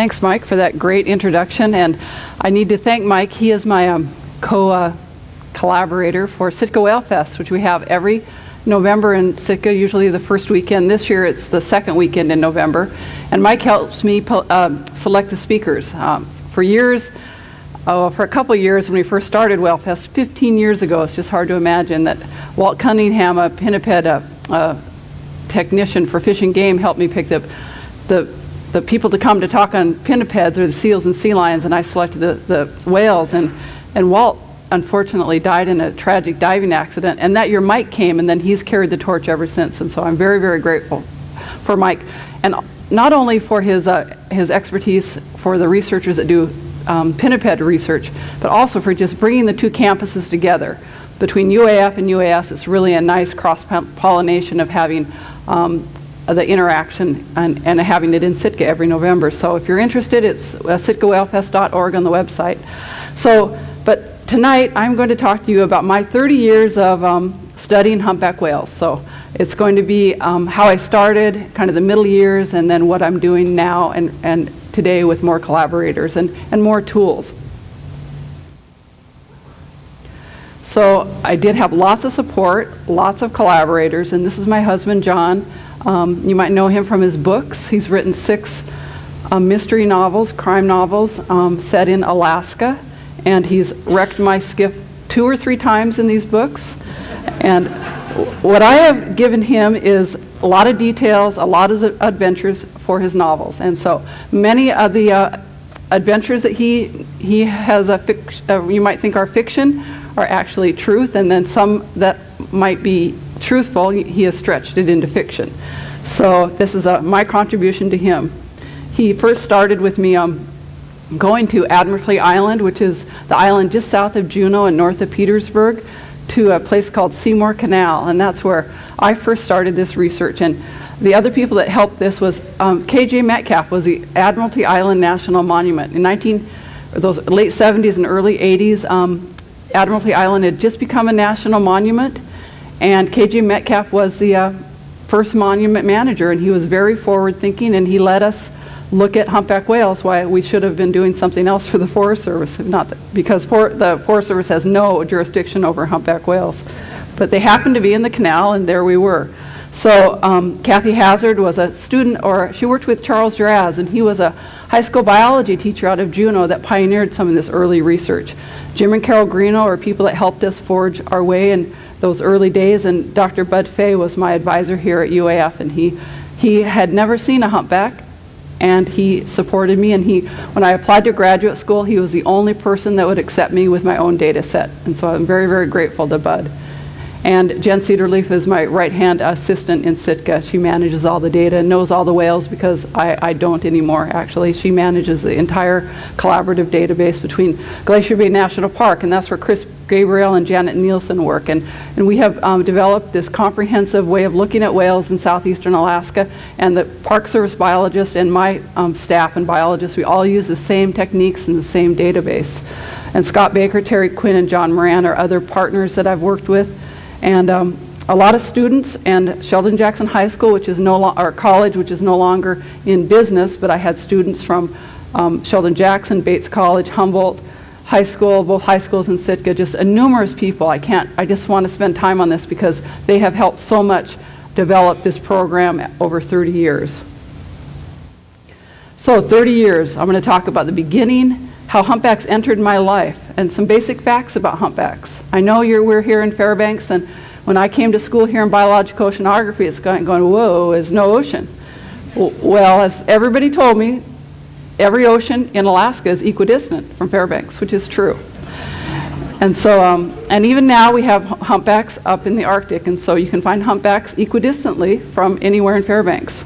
Thanks, Mike, for that great introduction. And I need to thank Mike. He is my um, co uh, collaborator for Sitka Whale Fest, which we have every November in Sitka, usually the first weekend. This year it's the second weekend in November. And Mike helps me uh, select the speakers. Um, for years, oh, for a couple years when we first started Whale Fest, 15 years ago, it's just hard to imagine that Walt Cunningham, a pinniped a, a technician for Fish and Game, helped me pick the, the, the people to come to talk on pinnipeds or the seals and sea lions, and I selected the, the whales. And, and Walt unfortunately died in a tragic diving accident. And that year, Mike came, and then he's carried the torch ever since. And so I'm very, very grateful for Mike. And not only for his, uh, his expertise for the researchers that do um, pinniped research, but also for just bringing the two campuses together. Between UAF and UAS, it's really a nice cross pollination of having um, the interaction and, and, having it in Sitka every November. So if you're interested, it's uh, sitkawhalefest.org on the website. So, but tonight I'm going to talk to you about my 30 years of um, studying humpback whales. So it's going to be um, how I started, kind of the middle years, and then what I'm doing now and, and today with more collaborators and, and more tools. So I did have lots of support, lots of collaborators, and this is my husband, John. Um, you might know him from his books. He's written six um, mystery novels, crime novels, um, set in Alaska and he's wrecked my skiff two or three times in these books. And what I have given him is a lot of details, a lot of adventures for his novels. And so many of the uh, adventures that he, he has, a fic- uh, you might think are fiction, are actually truth, and then some that might be truthful, he has stretched it into fiction. So this is a, my contribution to him. He first started with me um, going to Admiralty Island, which is the island just south of Juneau and north of Petersburg, to a place called Seymour Canal, and that's where I first started this research. And the other people that helped this was um, K.J. Metcalf was the Admiralty Island National Monument in 19 those late 70s and early 80s. Um, Admiralty Island had just become a national monument, and K.J. Metcalf was the uh, first monument manager, and he was very forward thinking, and he led us look at humpback whales, why we should have been doing something else for the Forest Service, not because for, the Forest Service has no jurisdiction over humpback whales. But they happened to be in the canal, and there we were. So um, Kathy Hazard was a student, or she worked with Charles Jurasz, and he was a high school biology teacher out of Juneau that pioneered some of this early research. Jim and Carol Greeno are people that helped us forge our way in those early days, and Dr. Bud Fay was my advisor here at UAF, and he, he had never seen a humpback, and he supported me. And he, when I applied to graduate school, he was the only person that would accept me with my own data set. And so I'm very, very grateful to Bud. And Jen Cedarleaf is my right hand assistant in Sitka. She manages all the data and knows all the whales because I, I don't anymore, actually. She manages the entire collaborative database between Glacier Bay National Park, and that's where Chris Gabriele and Janet Neilson work. And, and we have um, developed this comprehensive way of looking at whales in southeastern Alaska. And the Park Service biologist and my um, staff and biologists, we all use the same techniques and the same database. And Scott Baker, Terry Quinn, and John Moran are other partners that I've worked with. And um, a lot of students and Sheldon Jackson High School, which is no lo- or college, which is no longer in business, but I had students from um, Sheldon Jackson, Bates College, Humboldt High School, both high schools in Sitka, just a numerous people. I can't. I just want to spend time on this because they have helped so much develop this program over 30 years. So 30 years. I'm going to talk about the beginning how humpbacks entered my life, and some basic facts about humpbacks. I know you're, we're here in Fairbanks, and when I came to school here in biological oceanography, it's going, going whoa, there's no ocean. Well, as everybody told me, every ocean in Alaska is equidistant from Fairbanks, which is true. And so, um, and even now we have humpbacks up in the Arctic, and so you can find humpbacks equidistantly from anywhere in Fairbanks.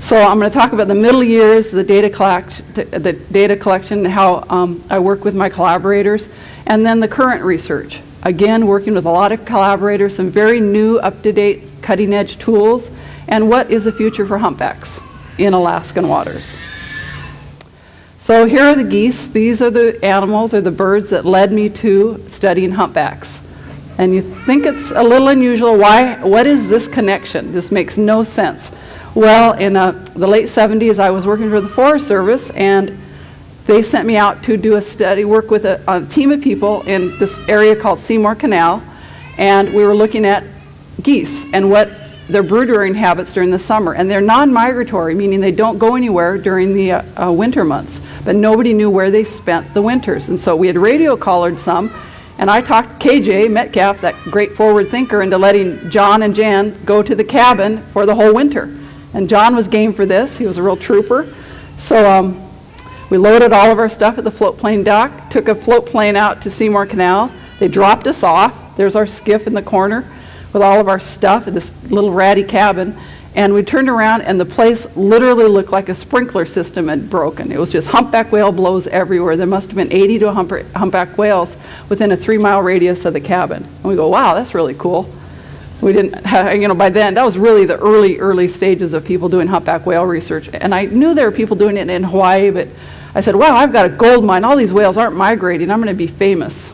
So I'm going to talk about the middle years, the data, collect, the data collection, how um, I work with my collaborators, and then the current research. Again, working with a lot of collaborators, some very new, up-to-date, cutting-edge tools, and what is the future for humpbacks in Alaskan waters. So here are the geese. These are the animals or the birds that led me to studying humpbacks. And you think it's a little unusual. Why? What is this connection? This makes no sense. Well, in uh, the late 70s, I was working for the Forest Service, and they sent me out to do a study, work with a, a team of people in this area called Seymour Canal, and we were looking at geese and what their brood rearing habits during the summer. And they're non-migratory, meaning they don't go anywhere during the uh, uh, winter months. But nobody knew where they spent the winters. And so we had radio collared some, and I talked KJ Metcalf, that great forward thinker, into letting John and Jan go to the cabin for the whole winter. And John was game for this. He was a real trooper. So um, we loaded all of our stuff at the float plane dock, took a float plane out to Seymour Canal. They dropped us off. There's our skiff in the corner with all of our stuff in this little ratty cabin. And we turned around, and the place literally looked like a sprinkler system had broken. It was just humpback whale blows everywhere. There must have been 80 to 100 humpback whales within a three mile radius of the cabin. And we go, wow, that's really cool. We didn't have, you know, by then, that was really the early, early stages of people doing humpback whale research. And I knew there were people doing it in Hawaii, but I said, wow, I've got a gold mine. All these whales aren't migrating. I'm going to be famous.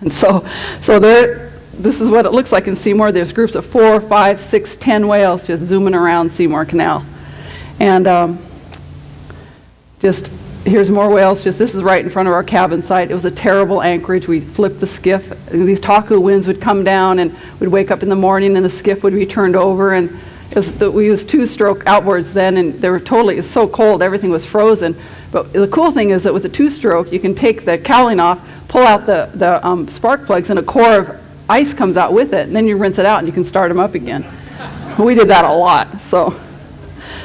And so, so there, this is what it looks like in Seymour. There's groups of four, five, six, ten whales just zooming around Seymour Canal. And um, just here's more whales. Just this is right in front of our cabin site. It was a terrible anchorage. We flipped the skiff. These taku winds would come down, and we'd wake up in the morning, and the skiff would be turned over. And the, we used two-stroke outboards then, and they were totally. It was so cold, everything was frozen. But the cool thing is that with a two-stroke, you can take the cowling off, pull out the the um, spark plugs, and a core of ice comes out with it, and then you rinse it out and you can start them up again. we did that a lot. So,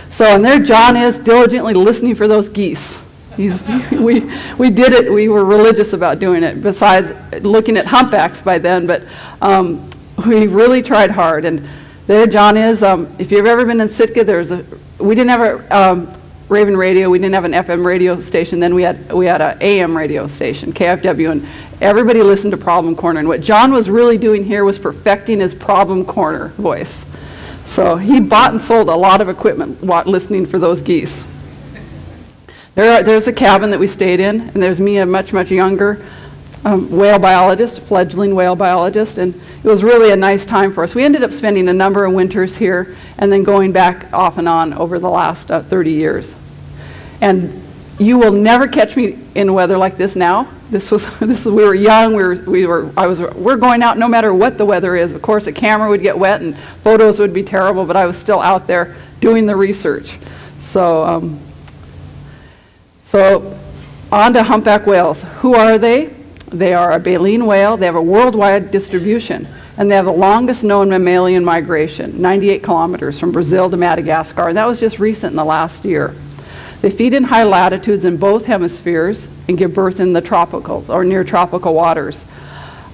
so and there John is diligently listening for those geese. He's, we, we did it. We were religious about doing it. Besides looking at humpbacks by then, but um, we really tried hard. And there John is. Um, if you've ever been in Sitka, there's a. We didn't have a um, Raven radio. We didn't have an FM radio station. Then we had we had an AM radio station, KFW, and Everybody listened to Problem Corner. And what John was really doing here was perfecting his Problem Corner voice. So he bought and sold a lot of equipment listening for those geese. There are, there's a cabin that we stayed in, and there's me, a much, much younger um, whale biologist, fledgling whale biologist, and it was really a nice time for us. We ended up spending a number of winters here and then going back off and on over the last uh, 30 years. And you will never catch me in weather like this now. This was this was, we were young. We were we were I was we're going out no matter what the weather is. Of course, a camera would get wet and photos would be terrible, but I was still out there doing the research. So um, so on to humpback whales. Who are they? They are a baleen whale. They have a worldwide distribution, and they have the longest known mammalian migration, 98 kilometers from Brazil to Madagascar. And that was just recent in the last year. They feed in high latitudes in both hemispheres and give birth in the tropicals or near tropical waters.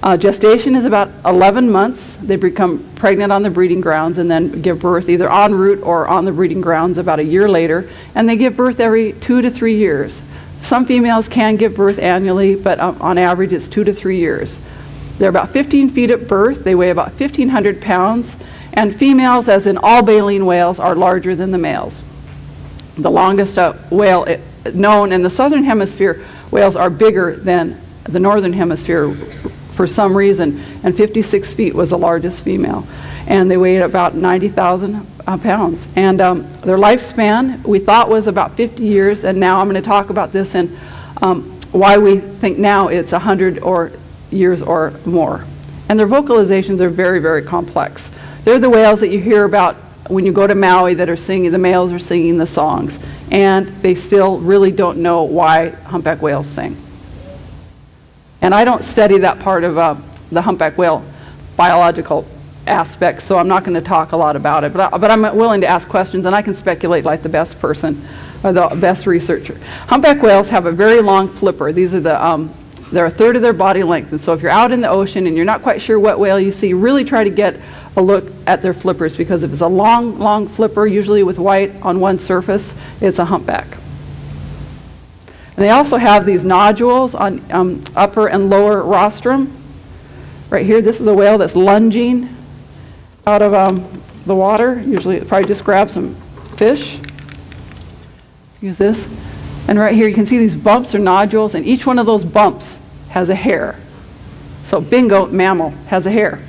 Uh, gestation is about 11 months. They become pregnant on the breeding grounds and then give birth either en route or on the breeding grounds about a year later. And they give birth every two to three years. Some females can give birth annually, but um, on average it's two to three years. They're about 15 feet at birth. They weigh about 1,500 pounds. And females, as in all baleen whales, are larger than the males the longest uh, whale eh, known in the southern hemisphere, whales are bigger than the northern hemisphere for some reason, and 56 feet was the largest female. And they weighed about 90,000 uh, pounds. And um, their lifespan, we thought was about 50 years, and now I'm going to talk about this and um, why we think now it's 100 or years or more. And their vocalizations are very, very complex. They're the whales that you hear about when you go to Maui that are singing, the males are singing the songs, and they still really don't know why humpback whales sing. And I don't study that part of uh, the humpback whale biological aspects, so I'm not going to talk a lot about it. But, I, but I'm willing to ask questions, and I can speculate like the best person or the best researcher. Humpback whales have a very long flipper. These are the um, they're a third of their body length. And so if you're out in the ocean and you're not quite sure what whale you see, really try to get a look at their flippers because if it's a long, long flipper, usually with white on one surface, it's a humpback. They also have these nodules on um, upper and lower rostrum. Right here, this is a whale that's lunging out of um, the water. Usually it probably just grabs some fish. Use this. And right here you can see these bumps or nodules, and each one of those bumps has a hair. So bingo, mammal has a hair.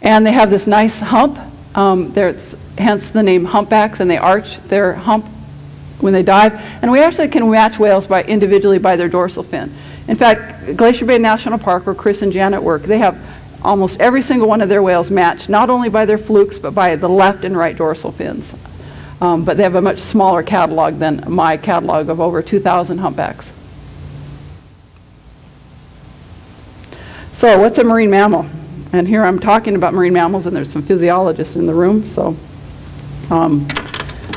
And they have this nice hump Um, hence the name humpbacks, and they arch their hump when they dive. And we actually can match whales by individually by their dorsal fin. In fact, Glacier Bay National Park, where Chris and Janet work, they have almost every single one of their whales matched, not only by their flukes, but by the left and right dorsal fins. Um, but they have a much smaller catalog than my catalog of over 2,000 humpbacks. So what's a marine mammal? And here I'm talking about marine mammals, and there's some physiologists in the room, so, um,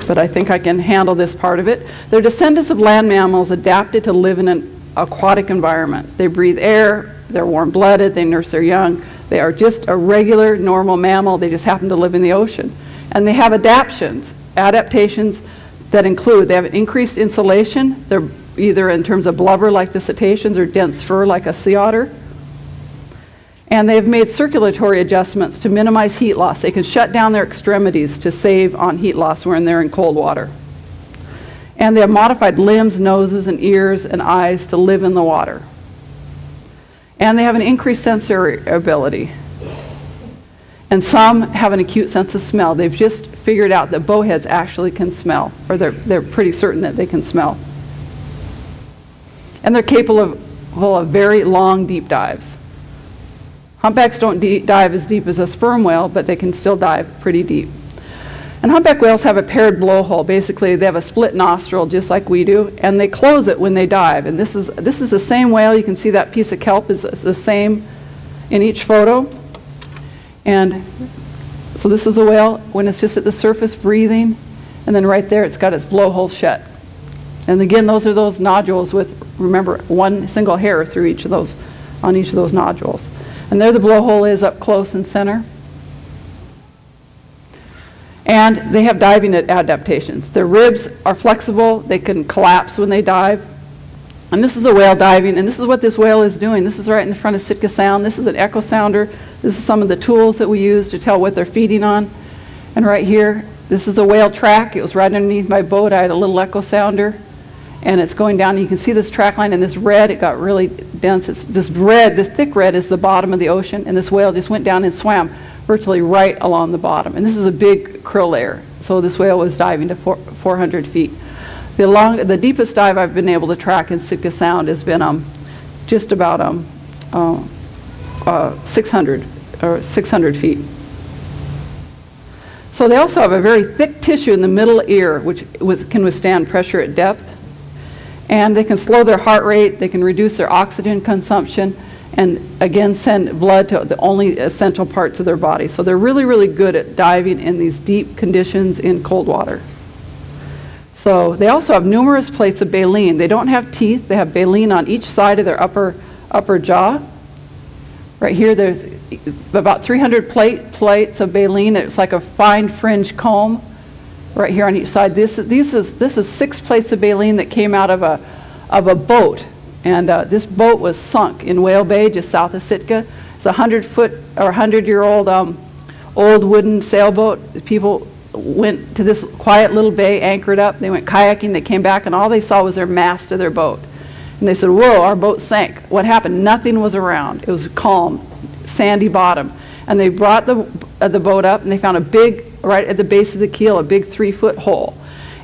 but I think I can handle this part of it. They're descendants of land mammals adapted to live in an aquatic environment. They breathe air, they're warm-blooded, they nurse their young. They are just a regular, normal mammal. They just happen to live in the ocean. And they have adaptations, adaptations that include, they have increased insulation. They're either in terms of blubber like the cetaceans or dense fur like a sea otter. And they've made circulatory adjustments to minimize heat loss. They can shut down their extremities to save on heat loss when they're in cold water. And they have modified limbs, noses, and ears and eyes to live in the water. And they have an increased sensory ability. And some have an acute sense of smell. They've just figured out that bowheads actually can smell, or they're, they're pretty certain that they can smell. And they're capable of, of very long, deep dives. Humpbacks don't dive as deep as a sperm whale, but they can still dive pretty deep. And humpback whales have a paired blowhole. Basically, they have a split nostril just like we do, and they close it when they dive. And this is, this is the same whale. You can see that piece of kelp is, is the same in each photo. And so this is a whale when it's just at the surface breathing, and then right there it's got its blowhole shut. And again, those are those nodules with, remember, one single hair through each of those, on each of those nodules. And there the blowhole is up close and center. And they have diving adaptations. Their ribs are flexible, they can collapse when they dive. And this is a whale diving, and this is what this whale is doing. This is right in the front of Sitka Sound. This is an echo sounder. This is some of the tools that we use to tell what they're feeding on. And right here, this is a whale track. It was right underneath my boat. I had a little echo sounder, and it's going down. You can see this track line, and this red, it got really dense. It's, this red, the thick red, is the bottom of the ocean, and this whale just went down and swam virtually right along the bottom. And this is a big krill layer. So this whale was diving to four, 400 feet. The, long, the deepest dive I've been able to track in Sitka Sound has been um, just about um, uh, uh, 600 or 600 feet. So they also have a very thick tissue in the middle ear, which with, can withstand pressure at depth. And they can slow their heart rate, they can reduce their oxygen consumption, and again send blood to the only essential parts of their body. So they're really, really good at diving in these deep conditions in cold water. So they also have numerous plates of baleen. They don't have teeth. They have baleen on each side of their upper, upper jaw. Right here, there's about 300 plate, plates of baleen. It's like a fine fringe comb right here on each side. This, this, is, this is six plates of baleen that came out of a, of a boat and uh, this boat was sunk in Whale Bay, just south of Sitka. It's a 100 foot or 100 year old um, old wooden sailboat. People went to this quiet little bay, anchored up. They went kayaking. They came back, and all they saw was their mast of their boat. And they said, Whoa, our boat sank. What happened? Nothing was around. It was calm, sandy bottom. And they brought the, uh, the boat up, and they found a big, right at the base of the keel, a big three foot hole.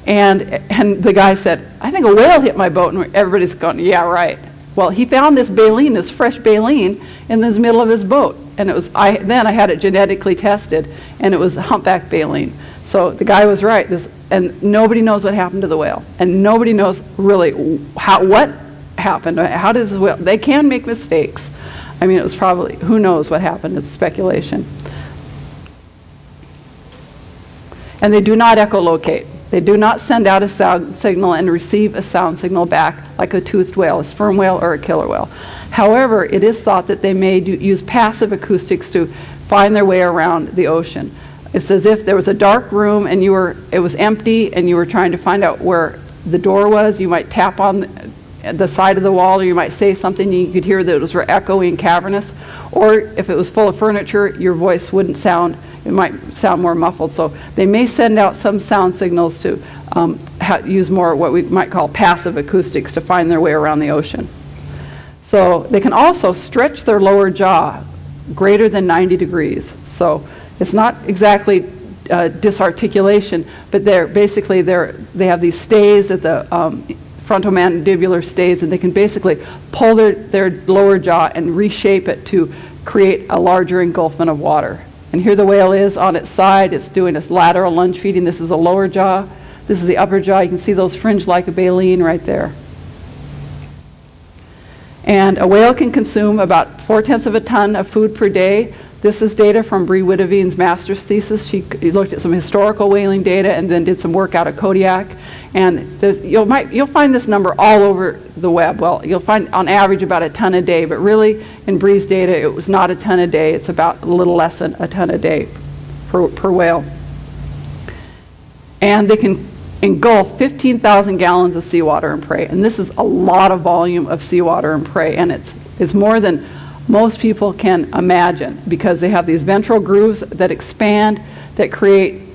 And, and the guy said, I think a whale hit my boat. And everybody's going, yeah, right. Well, he found this baleen, this fresh baleen, in the middle of his boat. And it was, I, then I had it genetically tested, and it was humpback baleen. So the guy was right. This, and nobody knows what happened to the whale. And nobody knows really how, what happened. How did this whale, they can make mistakes. I mean, it was probably, who knows what happened. It's speculation. And they do not echolocate. They do not send out a sound signal and receive a sound signal back like a toothed whale, a sperm whale, or a killer whale. However, it is thought that they may do, use passive acoustics to find their way around the ocean. It's as if there was a dark room and you were, it was empty and you were trying to find out where the door was. You might tap on the side of the wall or you might say something you could hear that it was echoing cavernous. Or if it was full of furniture, your voice wouldn't sound it might sound more muffled. So they may send out some sound signals to um, use more what we might call passive acoustics to find their way around the ocean. So they can also stretch their lower jaw greater than 90 degrees. So it's not exactly uh, disarticulation, but they're basically they're, they have these stays at the um, frontomandibular stays, and they can basically pull their, their lower jaw and reshape it to create a larger engulfment of water. And here the whale is on its side. It's doing its lateral lunge feeding. This is a lower jaw. This is the upper jaw. You can see those fringe like a baleen right there. And a whale can consume about four tenths of a ton of food per day. This is data from Bree Witteveen's master's thesis. She looked at some historical whaling data and then did some work out of Kodiak. And you'll, might, you'll find this number all over the web. Well, you'll find on average about a ton a day, but really in Bree's data, it was not a ton a day. It's about a little less than a ton a day per, per whale. And they can engulf 15,000 gallons of seawater and prey. And this is a lot of volume of seawater and prey, and it's, it's more than most people can imagine because they have these ventral grooves that expand, that create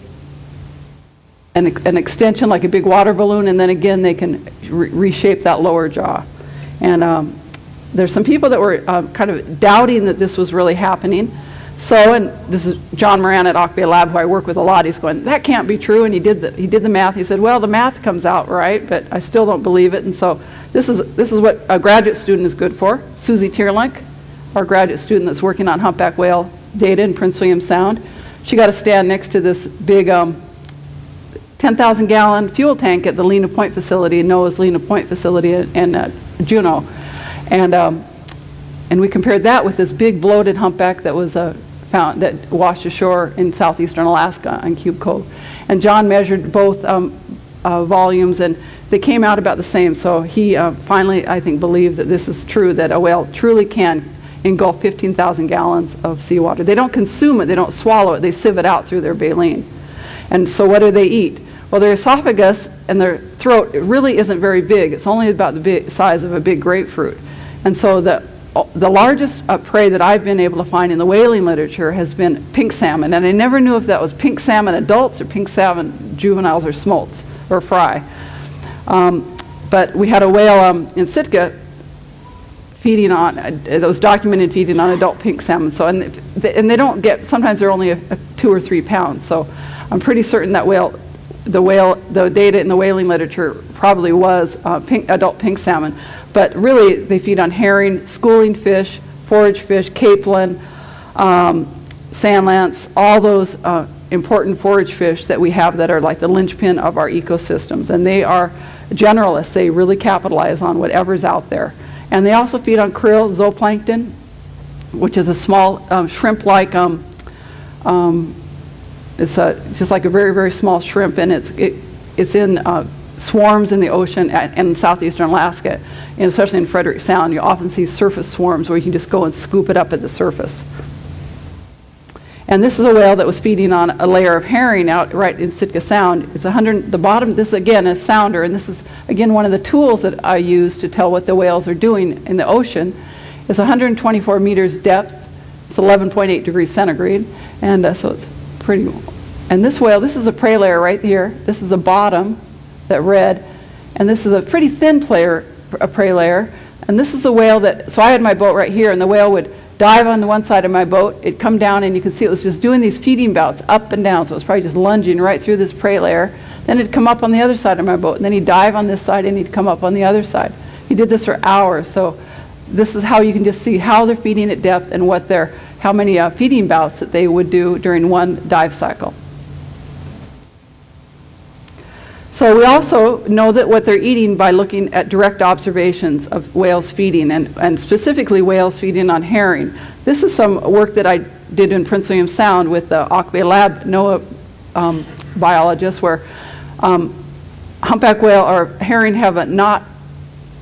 an, an extension like a big water balloon, and then again they can re reshape that lower jaw. And um, there's some people that were uh, kind of doubting that this was really happening. So, and this is John Moran at Auke Bay Lab, who I work with a lot. He's going, that can't be true. And he did the, he did the math. He said, well, the math comes out right, but I still don't believe it. And so, this is this is what a graduate student is good for. Susie Teerlink, our graduate student that's working on humpback whale data in Prince William Sound, she got to stand next to this big um, 10,000 gallon fuel tank at the Lena Point facility, NOAA's Lena Point facility in uh, Juneau. And, um, and we compared that with this big bloated humpback that was uh, found, that washed ashore in southeastern Alaska on Cube Cove. And John measured both um, uh, volumes and they came out about the same. So he uh, finally, I think, believed that this is true, that a whale truly can engulf 15,000 gallons of seawater. They don't consume it, they don't swallow it, they sieve it out through their baleen. And so what do they eat? Well, their esophagus and their throat really isn't very big. It's only about the big size of a big grapefruit. And so the, the largest uh, prey that I've been able to find in the whaling literature has been pink salmon. And I never knew if that was pink salmon adults or pink salmon juveniles or smolts or fry. Um, but we had a whale um, in Sitka feeding on, uh, that was documented feeding on adult pink salmon. So, and they, and they don't get, sometimes they're only a, a two or three pounds. So I'm pretty certain that whale the whale, the data in the whaling literature probably was uh, pink, adult pink salmon, but really they feed on herring, schooling fish, forage fish, capelin, um, sand lance, all those uh, important forage fish that we have that are like the linchpin of our ecosystems. And they are generalists. They really capitalize on whatever's out there. And they also feed on krill, zooplankton, which is a small um, shrimp-like um, um it's a, just like a very, very small shrimp, and it's, it, it's in uh, swarms in the ocean at, in southeastern Alaska, and especially in Frederick Sound. You often see surface swarms where you can just go and scoop it up at the surface. And this is a whale that was feeding on a layer of herring out right in Sitka Sound. It's 100, the bottom, this again is sounder, and this is again one of the tools that I use to tell what the whales are doing in the ocean. It's 124 meters depth, it's 11.8 degrees centigrade, and uh, so it's pretty. And this whale, this is a prey layer right here. This is the bottom, that red. And this is a pretty thin player, a prey layer. And this is a whale that, so I had my boat right here, and the whale would dive on the one side of my boat. It'd come down, and you could see it was just doing these feeding bouts up and down. So it was probably just lunging right through this prey layer. Then it'd come up on the other side of my boat, and then he'd dive on this side, and he'd come up on the other side. He did this for hours. So this is how you can just see how they're feeding at depth and what they're how many uh, feeding bouts that they would do during one dive cycle. So we also know that what they're eating by looking at direct observations of whales feeding, and, and specifically whales feeding on herring. This is some work that I did in Prince William Sound with the Auke Bay Lab NOAA um, biologists, where um, humpback whale or herring have not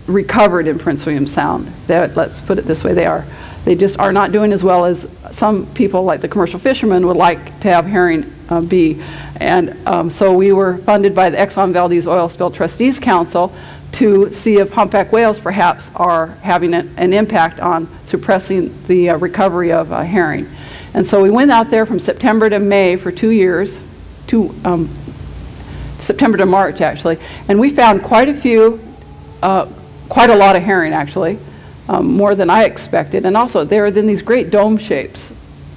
recovered in Prince William Sound. They're, let's put it this way, they are. They just are not doing as well as some people, like the commercial fishermen, would like to have herring uh, be. And um, so we were funded by the Exxon Valdez Oil Spill Trustees Council to see if humpback whales perhaps are having an impact on suppressing the uh, recovery of uh, herring. And so we went out there from September to May for two years, two, um, September to March actually, and we found quite a few, uh, quite a lot of herring actually um, more than I expected. And also, they're in these great dome shapes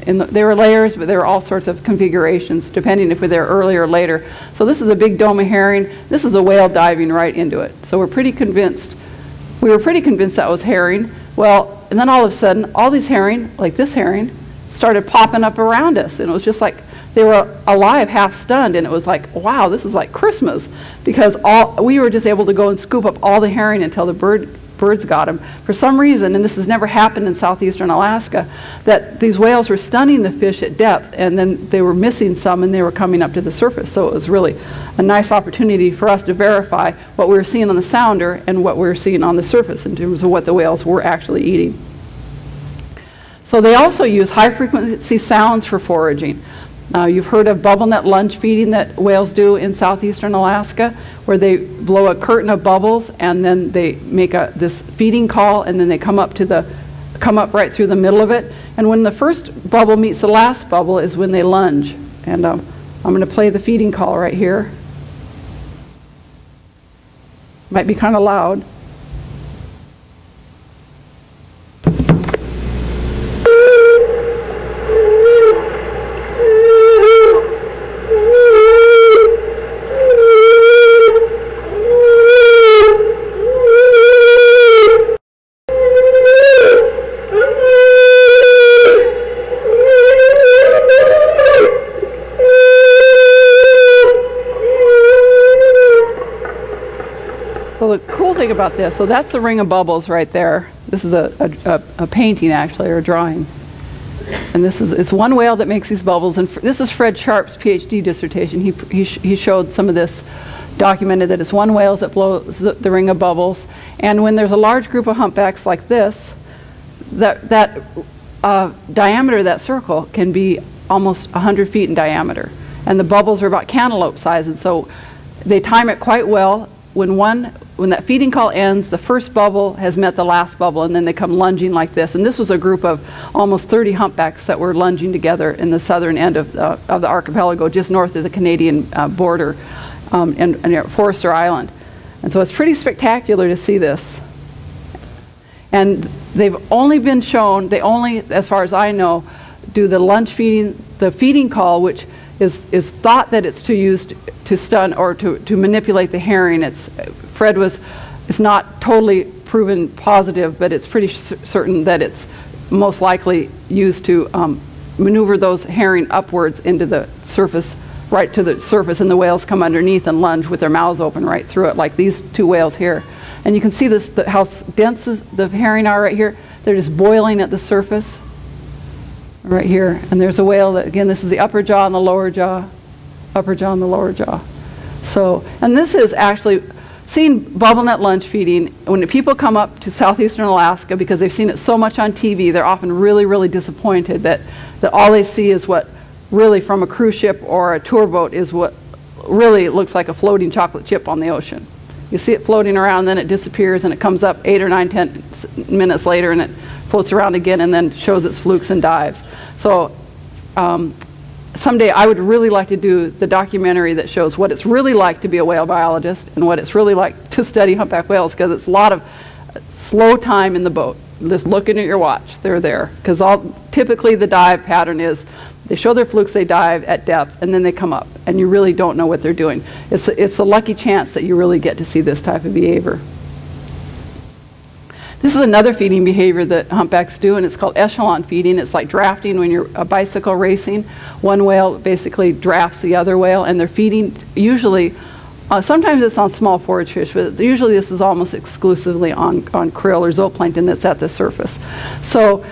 in the, they were layers, but there were all sorts of configurations depending if we're there earlier or later. So this is a big dome of herring. This is a whale diving right into it. So we're pretty convinced, we were pretty convinced that was herring. Well, and then all of a sudden, all these herring, like this herring, started popping up around us. And it was just like they were alive, half stunned. And it was like, wow, this is like Christmas. Because all, we were just able to go and scoop up all the herring until the bird birds got them. For some reason, and this has never happened in southeastern Alaska, that these whales were stunning the fish at depth and then they were missing some and they were coming up to the surface. So it was really a nice opportunity for us to verify what we were seeing on the sounder and what we were seeing on the surface in terms of what the whales were actually eating. So they also use high frequency sounds for foraging. Uh, you've heard of bubble net lunge feeding that whales do in southeastern Alaska, where they blow a curtain of bubbles and then they make a, this feeding call and then they come up to the come up right through the middle of it. And when the first bubble meets the last bubble is when they lunge. And um, I'm going to play the feeding call right here. Might be kind of loud. About this. So that's the ring of bubbles right there. This is a, a, a painting actually, or a drawing. And this is it's one whale that makes these bubbles. And this is Fred Sharpe's PhD dissertation. He, he, he showed some of this, documented that it's one whale that blows the, the ring of bubbles. And when there's a large group of humpbacks like this, that, that uh, diameter of that circle can be almost 100 feet in diameter. And the bubbles are about cantaloupe size. And so they time it quite well. When one when that feeding call ends, the first bubble has met the last bubble, and then they come lunging like this. And this was a group of almost 30 humpbacks that were lunging together in the southern end of, uh, of the archipelago, just north of the Canadian uh, border um, and, and Forster Island. And so it's pretty spectacular to see this. And they've only been shown, they only, as far as I know, do the lunge feeding, the feeding call, which is, is thought that it's to use to stun or to, to manipulate the herring. It's, Fred was, it's not totally proven positive, but it's pretty certain that it's most likely used to um, maneuver those herring upwards into the surface, right to the surface, and the whales come underneath and lunge with their mouths open right through it, like these two whales here. And you can see this, the, how dense the herring are right here. They're just boiling at the surface right here. And there's a whale that, again, this is the upper jaw and the lower jaw, upper jaw and the lower jaw. So, and this is actually seen bubble net lunge feeding. When people come up to southeastern Alaska because they've seen it so much on TV, they're often really, really disappointed that, that all they see is what really from a cruise ship or a tour boat is what really looks like a floating chocolate chip on the ocean. You see it floating around, then it disappears, and it comes up eight or nine, ten minutes later, and it floats around again and then shows its flukes and dives. So um, someday I would really like to do the documentary that shows what it's really like to be a whale biologist and what it's really like to study humpback whales because it's a lot of slow time in the boat. Just looking at your watch, they're there. Because all typically the dive pattern is they show their flukes, they dive at depth, and then they come up, and you really don't know what they're doing. It's a, it's a lucky chance that you really get to see this type of behavior. This is another feeding behavior that humpbacks do, and it's called echelon feeding. It's like drafting when you're a bicycle racing. One whale basically drafts the other whale, and they're feeding usually. Uh, sometimes it's on small forage fish, but usually this is almost exclusively on, on krill or zooplankton that's at the surface. So,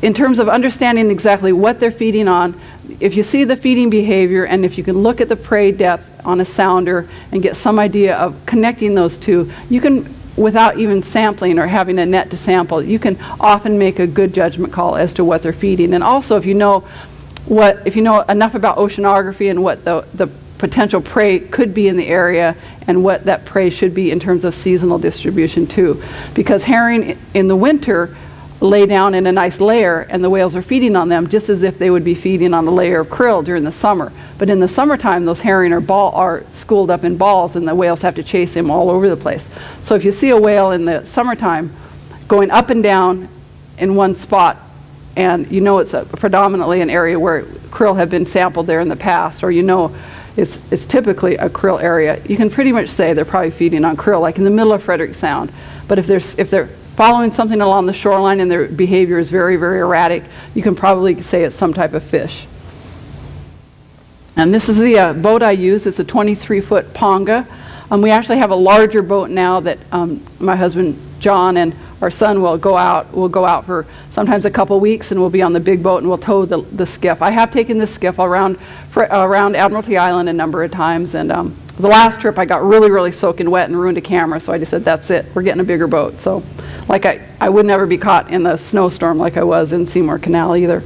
in terms of understanding exactly what they're feeding on, if you see the feeding behavior and if you can look at the prey depth on a sounder and get some idea of connecting those two, you can without even sampling or having a net to sample, you can often make a good judgment call as to what they're feeding. And also, if you know what, if you know enough about oceanography and what the, the potential prey could be in the area and what that prey should be in terms of seasonal distribution too. Because herring in the winter lay down in a nice layer and the whales are feeding on them just as if they would be feeding on a layer of krill during the summer. But in the summertime, those herring are, ball, are schooled up in balls and the whales have to chase them all over the place. So if you see a whale in the summertime going up and down in one spot and you know it's a, predominantly an area where krill have been sampled there in the past, or you know it's, it's typically a krill area, you can pretty much say they're probably feeding on krill, like in the middle of Frederick Sound. But if, there's, if they're following something along the shoreline and their behavior is very, very erratic, you can probably say it's some type of fish. And this is the uh, boat I use. It's a 23-foot Ponga. Um, we actually have a larger boat now that um, my husband John and our son will go out. We'll go out for sometimes a couple weeks, and we'll be on the big boat and we'll tow the, the skiff. I have taken this skiff around around Admiralty Island a number of times, and um, the last trip I got really, really soaking wet and ruined a camera, so I just said, "That's it. We're getting a bigger boat." So, like I, I would never be caught in the snowstorm like I was in Seymour Canal either.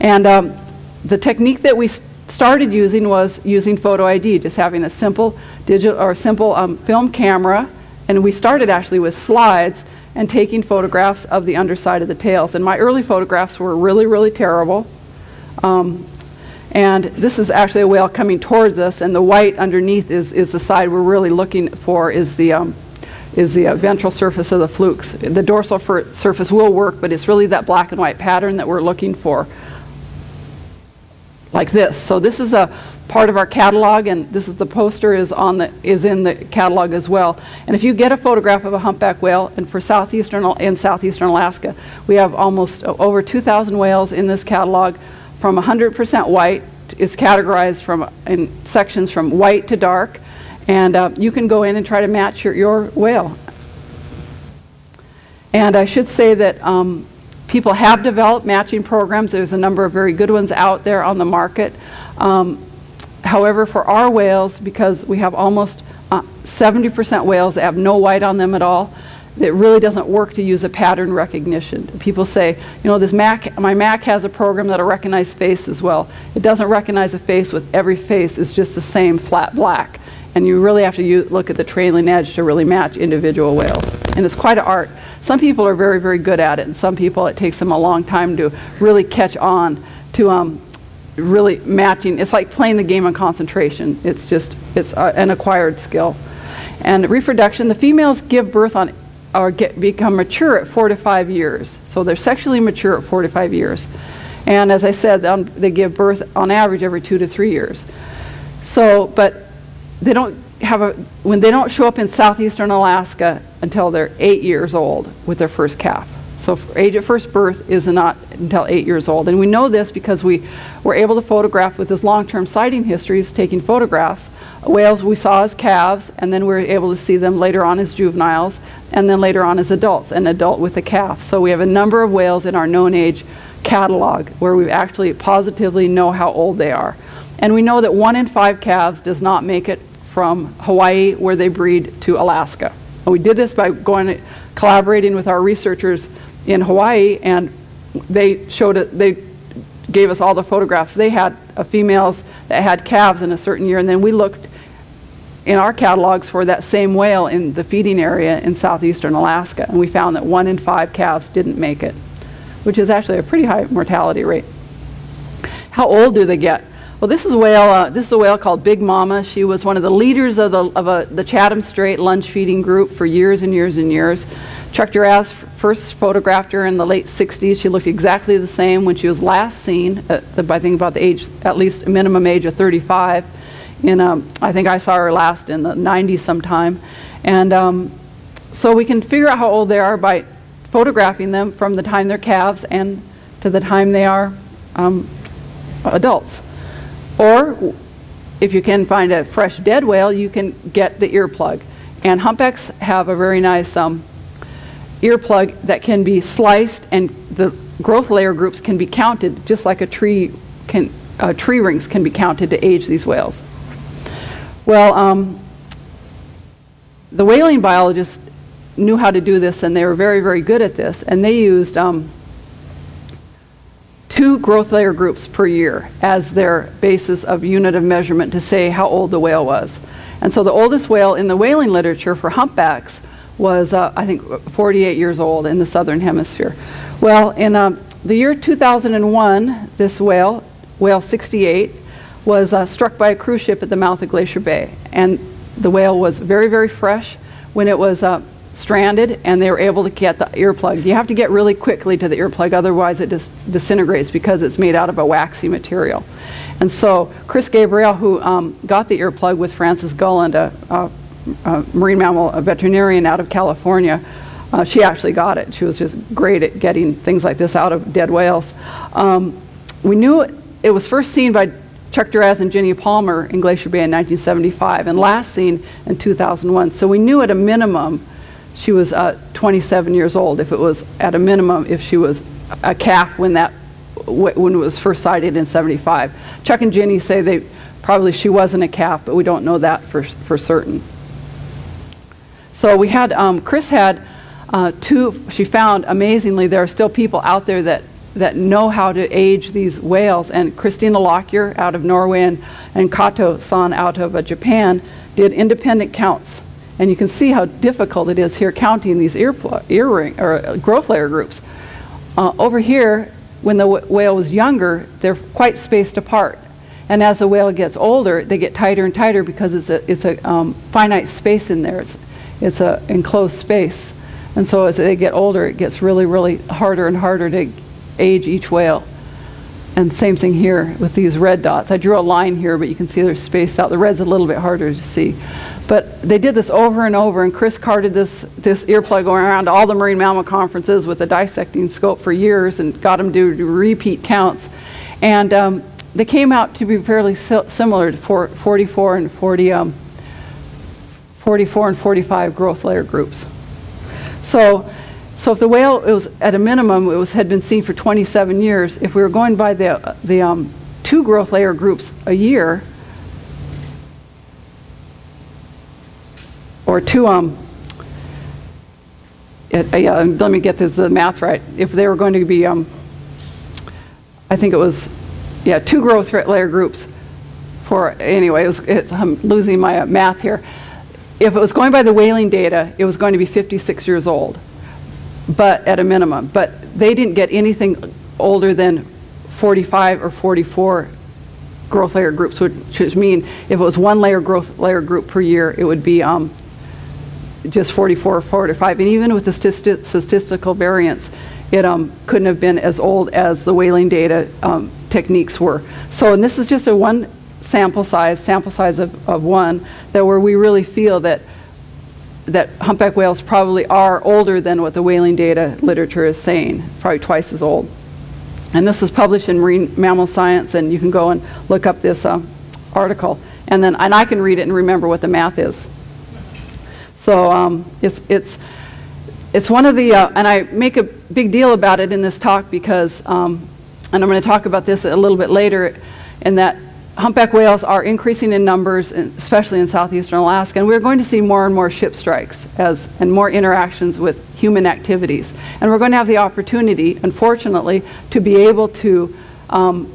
And um, the technique that we started using was using photo ID, just having a simple digital or simple um, film camera, and we started actually with slides and taking photographs of the underside of the tails. And my early photographs were really, really terrible. Um, and this is actually a whale coming towards us, and the white underneath is, is the side we're really looking for is the, um, is the uh, ventral surface of the flukes. The dorsal surface will work, but it's really that black and white pattern that we're looking for like this. So this is a part of our catalog, and this is the poster is on the is in the catalog as well. And if you get a photograph of a humpback whale, and for southeastern in southeastern Alaska, we have almost over 2,000 whales in this catalog, from 100% white. is categorized from in sections from white to dark, and uh, you can go in and try to match your, your whale. And I should say that um, people have developed matching programs. There's a number of very good ones out there on the market. Um, however, for our whales, because we have almost 70% uh, whales that have no white on them at all, it really doesn't work to use a pattern recognition. People say, you know, this Mac, my Mac has a program that'll recognize faces. As well, it doesn't recognize a face with every face. It's just the same flat black. And you really have to use, look at the trailing edge to really match individual whales. And it's quite an art. Some people are very, very good at it, and some people it takes them a long time to really catch on to um, really matching. It's like playing the game on concentration. It's just, it's uh, an acquired skill. And reproduction, the females give birth on, or get, become mature at four to five years. So they're sexually mature at four to five years. And as I said, um, they give birth on average every two to three years. So, but they don't have a, when they don't show up in southeastern Alaska until they're eight years old with their first calf. So age at first birth is not until eight years old. And we know this because we were able to photograph with this long-term sighting histories, taking photographs. Whales we saw as calves, and then we were able to see them later on as juveniles, and then later on as adults, an adult with a calf. So we have a number of whales in our known age catalog where we actually positively know how old they are. And we know that one in five calves does not make it from Hawaii, where they breed, to Alaska. And we did this by going collaborating with our researchers in Hawaii, and they showed it. They gave us all the photographs. They had uh, females that had calves in a certain year, and then we looked in our catalogs for that same whale in the feeding area in southeastern Alaska, and we found that one in five calves didn't make it, which is actually a pretty high mortality rate. How old do they get? Well, this is a whale. Uh, this is a whale called Big Mama. She was one of the leaders of the of a, the Chatham Strait lunge feeding group for years and years and years. Chuck Jurasz first photographed her in the late 60s. She looked exactly the same when she was last seen. At the, I think about the age, at least minimum age of 35. In um, I think I saw her last in the 90s sometime, and um, so we can figure out how old they are by photographing them from the time they're calves and to the time they are um, adults. Or if you can find a fresh dead whale, you can get the earplug. And humpbacks have a very nice um, earplug that can be sliced and the growth layer groups can be counted just like a tree can, uh, tree rings can be counted to age these whales. Well, um, the whaling biologists knew how to do this and they were very, very good at this. And they used um, two growth layer groups per year as their basis of unit of measurement to say how old the whale was. And so the oldest whale in the whaling literature for humpbacks was, uh, I think, 48 years old in the southern hemisphere. Well, in uh, the year 2001, this whale, whale 68, was uh, struck by a cruise ship at the mouth of Glacier Bay. And the whale was very, very fresh. When it was uh, stranded and they were able to get the earplug. You have to get really quickly to the earplug, otherwise it just disintegrates because it's made out of a waxy material. And so Chris Gabriele, who um, got the earplug with Frances Gulland, a, a, a marine mammal a veterinarian out of California, uh, she actually got it. She was just great at getting things like this out of dead whales. Um, we knew it, it was first seen by Chuck Jurasz and Ginny Palmer in Glacier Bay in 1975 and last seen in 2001. So we knew at a minimum she was uh, 27 years old, if it was at a minimum, if she was a calf when that when it was first sighted in 75. Chuck and Ginny say they probably she wasn't a calf, but we don't know that for, for certain. So we had, um, Chris had uh, two, she found amazingly, there are still people out there that that know how to age these whales. And Christina Lockyer out of Norway and, and Kato san out of uh, Japan did independent counts. And you can see how difficult it is here counting these ear, earring or uh, growth layer groups. Uh, over here, when the whale was younger, they're quite spaced apart. And as the whale gets older, they get tighter and tighter because it's a, it's a um, finite space in there. It's, it's an enclosed space. And so as they get older, it gets really, really harder and harder to age each whale. And same thing here with these red dots. I drew a line here, but you can see they're spaced out. The red's a little bit harder to see. But they did this over and over, and Chris carted this, this earplug around all the marine mammal conferences with a dissecting scope for years and got them to do repeat counts. And um, they came out to be fairly similar to 44 and 40, um, 44 and 45 growth layer groups. So so if the whale was at a minimum it was had been seen for 27 years, if we were going by the the um, two growth layer groups a year, or two um. It, uh, yeah, let me get this, the math right. If they were going to be um, I think it was yeah two growth layer groups for anyway. It was, it's, I'm losing my uh, math here. If it was going by the whaling data, it was going to be 56 years old but at a minimum. But they didn't get anything older than 45 or 44 growth layer groups, which, which mean if it was one layer growth layer group per year, it would be um, just 44 or 45. And even with the statistical variance, it um, couldn't have been as old as the whaling data um, techniques were. So, and this is just a one sample size, sample size of, of one, that where we really feel that that humpback whales probably are older than what the whaling data literature is saying, probably twice as old. And this was published in Marine Mammal Science, and you can go and look up this uh, article. And then, and I can read it and remember what the math is. So um, it's, it's, it's one of the, uh, and I make a big deal about it in this talk because, um, and I'm going to talk about this a little bit later, in that humpback whales are increasing in numbers, especially in southeastern Alaska, and we're going to see more and more ship strikes as, and more interactions with human activities. And we're going to have the opportunity, unfortunately, to be able to um,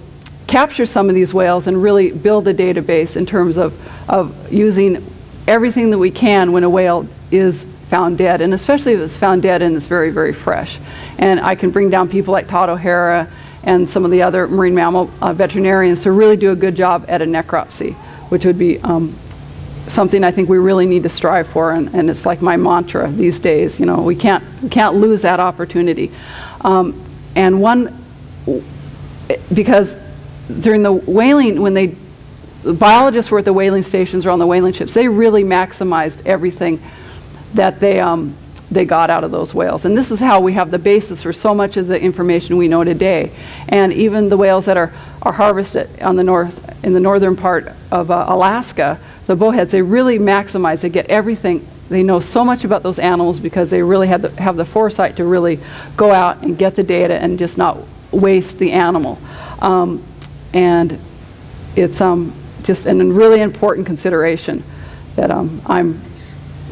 capture some of these whales and really build a database in terms of, of using everything that we can when a whale is found dead, and especially if it's found dead and it's very, very fresh. And I can bring down people like Todd O'Hara and some of the other marine mammal uh, veterinarians to really do a good job at a necropsy, which would be um, something I think we really need to strive for, and, and, it's like my mantra these days. You know, we can't we can't lose that opportunity. Um, and one, because during the whaling, when they the biologists were at the whaling stations or on the whaling ships, they really maximized everything that they um, they got out of those whales. And this is how we have the basis for so much of the information we know today. And even the whales that are, are harvested on the north, in the northern part of uh, Alaska, the bowheads, they really maximize, they get everything. They know so much about those animals because they really have the, have the foresight to really go out and get the data and just not waste the animal. Um, and it's um, just a really important consideration that um, I'm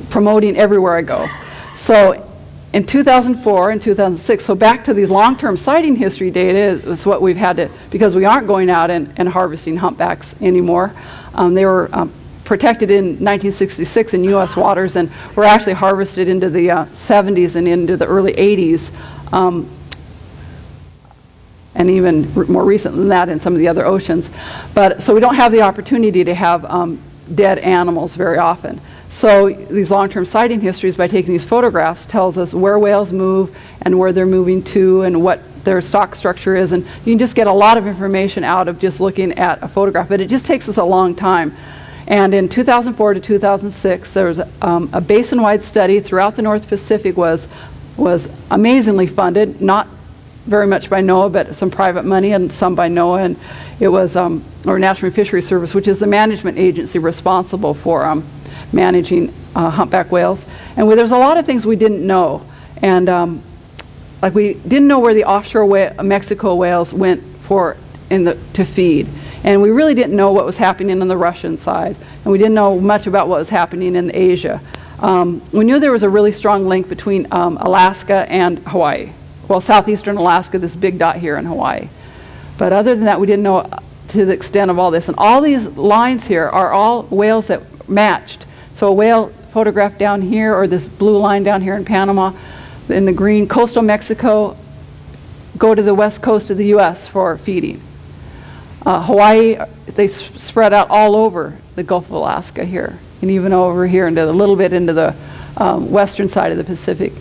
promoting everywhere I go. So in 2004 and 2006, so back to these long-term sighting history data is what we've had to, because we aren't going out and, and harvesting humpbacks anymore. Um, they were um, protected in 1966 in U.S. waters and were actually harvested into the uh, 70s and into the early 80s. Um, and even more recent than that in some of the other oceans. But so we don't have the opportunity to have um, dead animals very often. So these long-term sighting histories, by taking these photographs, tells us where whales move and where they're moving to and what their stock structure is. And you can just get a lot of information out of just looking at a photograph, but it just takes us a long time. And in 2004 to 2006, there was um, a basin-wide study throughout the North Pacific was was amazingly funded, not very much by NOAA, but some private money and some by NOAA. And it was, um, or National Fisheries Service, which is the management agency responsible for um, managing uh, humpback whales. And we, there's a lot of things we didn't know. And um, like we didn't know where the offshore Mexico whales went for in the, to feed. And we really didn't know what was happening on the Russian side. And we didn't know much about what was happening in Asia. Um, we knew there was a really strong link between um, Alaska and Hawaii. Well, southeastern Alaska, this big dot here in Hawaii. But other than that, we didn't know to the extent of all this. And all these lines here are all whales that matched. So a whale photographed down here, or this blue line down here in Panama, in the green, coastal Mexico, go to the west coast of the U.S. for feeding. Uh, Hawaii, they spread out all over the Gulf of Alaska here and even over here into a little bit into the um, western side of the Pacific.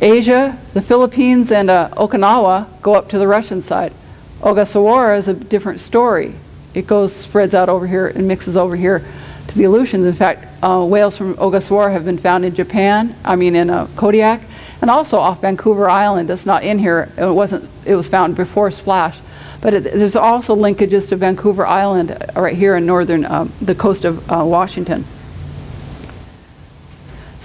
Asia, the Philippines, and uh, Okinawa go up to the Russian side. Ogasawara is a different story. It goes, spreads out over here and mixes over here to the Aleutians. In fact, uh, whales from Ogasawara have been found in Japan, I mean in uh, Kodiak, and also off Vancouver Island. That's not in here. It wasn't. It was found before Splash. But it, there's also linkages to Vancouver Island uh, right here in northern, uh, the coast of uh, Washington.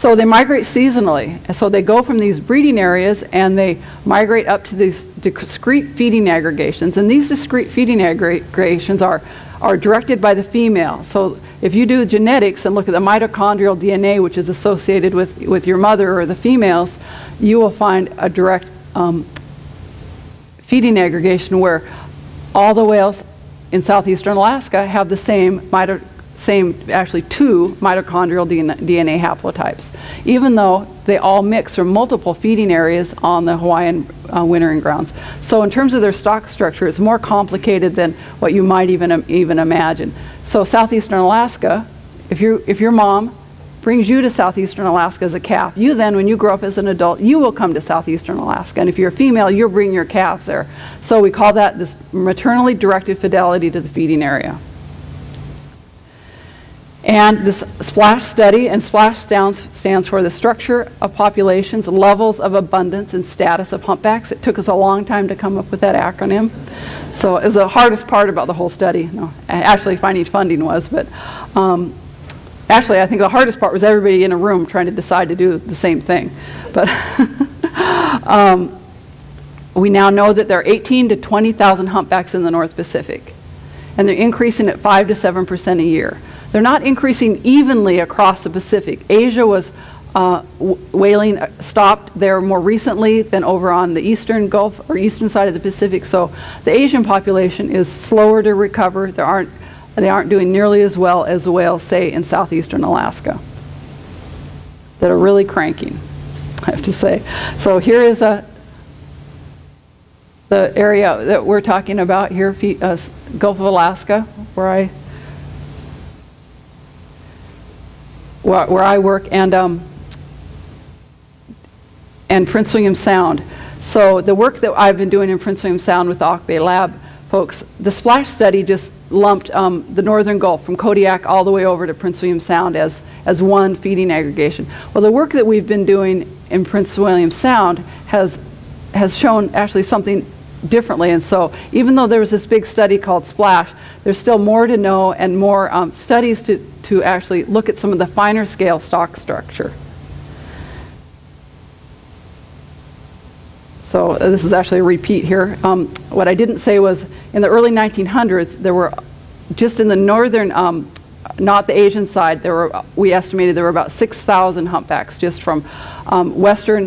So they migrate seasonally. So they go from these breeding areas and they migrate up to these discrete feeding aggregations. And these discrete feeding aggregations are, are directed by the female. So if you do genetics and look at the mitochondrial DNA, which is associated with, with your mother or the females, you will find a direct um, feeding aggregation where all the whales in southeastern Alaska have the same, same actually two mitochondrial DNA haplotypes, even though they all mix from multiple feeding areas on the Hawaiian uh, wintering grounds. So in terms of their stock structure, it's more complicated than what you might even, even imagine. So southeastern Alaska, if, you if your mom brings you to southeastern Alaska as a calf. You then, when you grow up as an adult, you will come to southeastern Alaska. And if you're a female, you'll bring your calves there. So we call that this maternally directed fidelity to the feeding area. And this SPLASH study, and SPLASH stands, stands for the structure of populations, levels of abundance, and status of humpbacks. It took us a long time to come up with that acronym. So it was the hardest part about the whole study. No, actually, finding funding was, but um, Actually, I think the hardest part was everybody in a room trying to decide to do the same thing. But um, we now know that there are 18 to 20,000 humpbacks in the North Pacific, and they're increasing at 5 to 7 percent a year. They're not increasing evenly across the Pacific. Asia was uh, whaling uh, stopped there more recently than over on the eastern Gulf or eastern side of the Pacific. So the Asian population is slower to recover. There aren't they aren't doing nearly as well as the whales, say, in southeastern Alaska, that are really cranking, I have to say. So here is a the area that we're talking about here, uh, Gulf of Alaska, where I where, where I work, and um, and Prince William Sound. So the work that I've been doing in Prince William Sound with the Bay Lab folks, the splash study just lumped um, the northern Gulf from Kodiak all the way over to Prince William Sound as, as one feeding aggregation. Well, the work that we've been doing in Prince William Sound has, has shown actually something differently. And so even though there was this big study called SPLASH, there's still more to know and more um, studies to, to actually look at some of the finer scale stock structure. So uh, this is actually a repeat here. Um, what I didn't say was in the early 1900s, there were just in the northern, um, not the Asian side, there were, we estimated there were about 6,000 humpbacks just from um, western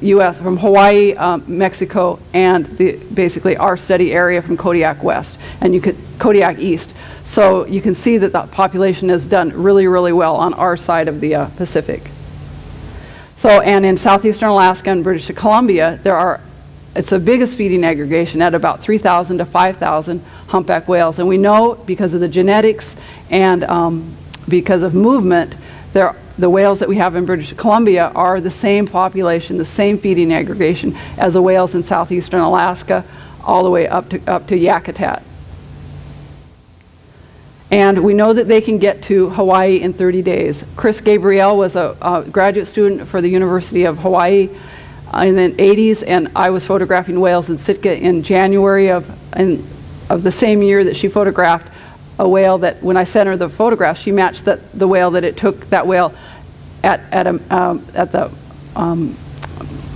U.S., um, from Hawaii, um, Mexico, and the, basically our study area from Kodiak West, and you could, Kodiak East. So you can see that the population has done really, really well on our side of the uh, Pacific. So, and in southeastern Alaska and British Columbia, there are, it's the biggest feeding aggregation at about 3,000 to 5,000 humpback whales. And we know because of the genetics and um, because of movement there, the whales that we have in British Columbia are the same population, the same feeding aggregation as the whales in southeastern Alaska, all the way up to, up to Yakutat. And we know that they can get to Hawaii in 30 days. Chris Gabriele was a, a graduate student for the University of Hawaii in the 80s, and I was photographing whales in Sitka in January of, in, of the same year that she photographed a whale that, when I sent her the photograph, she matched that, the whale that it took that whale at, at, a, um, at the um,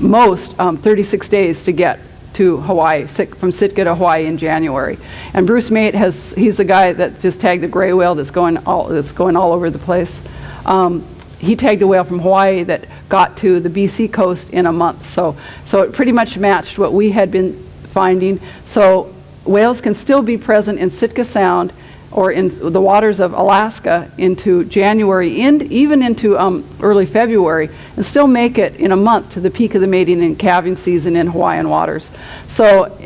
most um, 36 days to get to Hawaii, from Sitka to Hawaii in January. And Bruce Mate has, he's the guy that just tagged the gray whale that's going all, that's going all over the place. Um, he tagged a whale from Hawaii that got to the BC coast in a month. So, so it pretty much matched what we had been finding. So whales can still be present in Sitka Sound or in the waters of Alaska into January and even into um, early February and still make it in a month to the peak of the mating and calving season in Hawaiian waters. So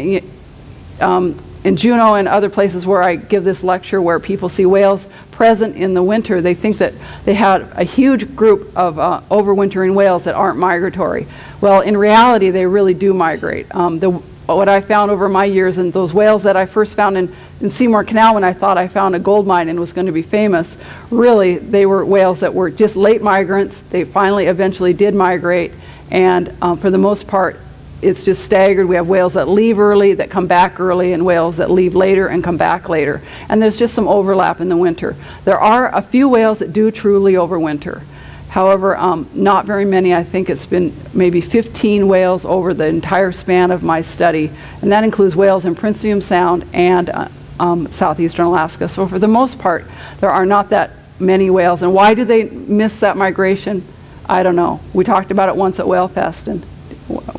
um, in Juneau and other places where I give this lecture where people see whales present in the winter, they think that they had a huge group of uh, overwintering whales that aren't migratory. Well, in reality, they really do migrate. Um, the, what I found over my years and those whales that I first found in, in Seymour Canal when I thought I found a gold mine and was going to be famous, really they were whales that were just late migrants. They finally eventually did migrate and um, for the most part it's just staggered. We have whales that leave early, that come back early, and whales that leave later and come back later. And there's just some overlap in the winter. There are a few whales that do truly overwinter. However, um, not very many. I think it's been maybe 15 whales over the entire span of my study, and that includes whales in Prince William Sound and uh, um, southeastern Alaska. So for the most part, there are not that many whales. And why do they miss that migration? I don't know. We talked about it once at Whale Fest, and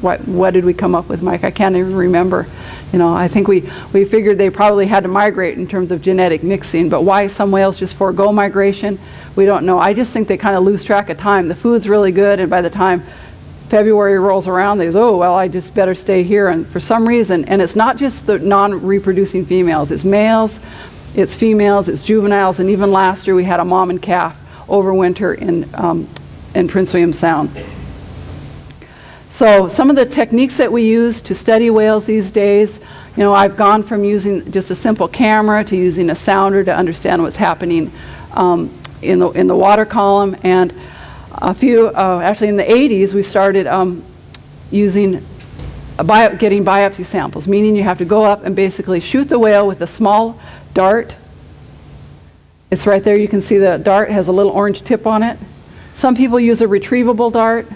what, what did we come up with, Mike? I can't even remember. You know, I think we, we figured they probably had to migrate in terms of genetic mixing, but why some whales just forego migration? we don't know. I just think they kind of lose track of time. The food's really good, and by the time February rolls around, they say, oh, well, I just better stay here. And for some reason, and it's not just the non-reproducing females, it's males, it's females, it's juveniles, and even last year we had a mom and calf overwinter in, um, in Prince William Sound. So some of the techniques that we use to study whales these days, you know, I've gone from using just a simple camera to using a sounder to understand what's happening um, in the, in the water column. And a few, uh, actually in the 80s, we started um, using bio, getting biopsy samples, meaning you have to go up and basically shoot the whale with a small dart. It's right there. You can see the dart has a little orange tip on it. Some people use a retrievable dart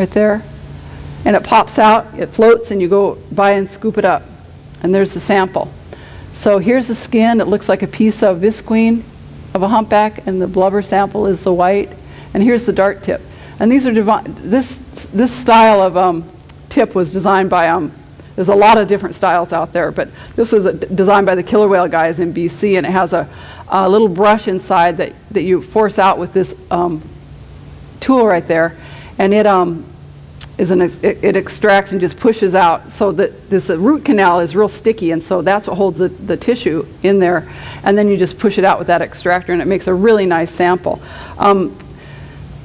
right there. And it pops out, it floats, and you go by and scoop it up. And there's the sample. So here's the skin. It looks like a piece of visqueen of a humpback, and the blubber sample is the white. And here's the dart tip. And these are this this style of um, tip was designed by um, there's a lot of different styles out there, but this was a, designed by the killer whale guys in BC, and it has a, a little brush inside that that you force out with this um, tool right there, and it um, is an, it, it, extracts and just pushes out so that this uh, root canal is real sticky and so that's what holds the, the tissue in there and then you just push it out with that extractor and it makes a really nice sample. Um,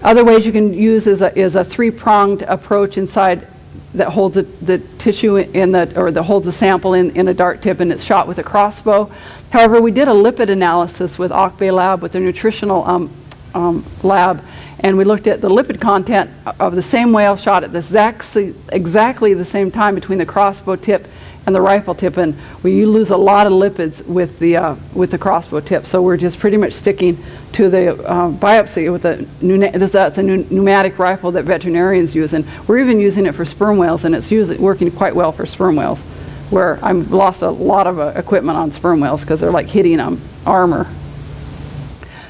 other ways you can use is a, is a three-pronged approach inside that holds a, the tissue in the, or that holds a sample in, in a dart tip and it's shot with a crossbow. However, we did a lipid analysis with Auke Bay Lab with a nutritional um, um, lab and we looked at the lipid content of the same whale shot at the exactly, exactly the same time between the crossbow tip and the rifle tip, and we lose a lot of lipids with the uh, with the crossbow tip. So we're just pretty much sticking to the uh, biopsy with a this, that's a pneumatic rifle that veterinarians use, and we're even using it for sperm whales, and it's using, working quite well for sperm whales. Where I've lost a lot of uh, equipment on sperm whales because they're like hitting um, armor.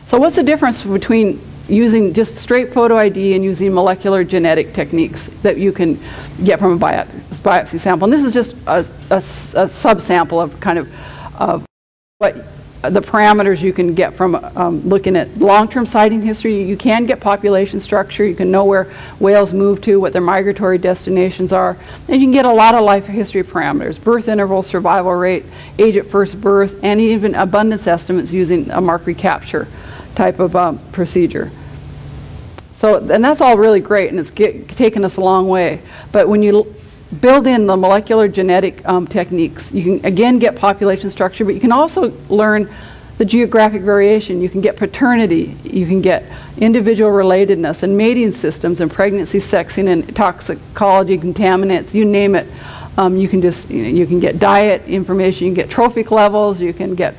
So what's the difference between using just straight photo ID and using molecular genetic techniques that you can get from a biopsy, sample. And this is just a, a, a subsample of kind of, of what the parameters you can get from um, looking at long-term sighting history. You can get population structure. You can know where whales move to, what their migratory destinations are. And you can get a lot of life history parameters, birth interval, survival rate, age at first birth, and even abundance estimates using a mark recapture type of um, procedure. So, and that's all really great, and it's get, taken us a long way. But when you build in the molecular genetic um, techniques, you can again get population structure, but you can also learn the geographic variation. You can get paternity, you can get individual relatedness and mating systems and pregnancy sexing and toxicology, contaminants, you name it. Um, you can just you, know, you, can get diet information, you can get trophic levels, you can get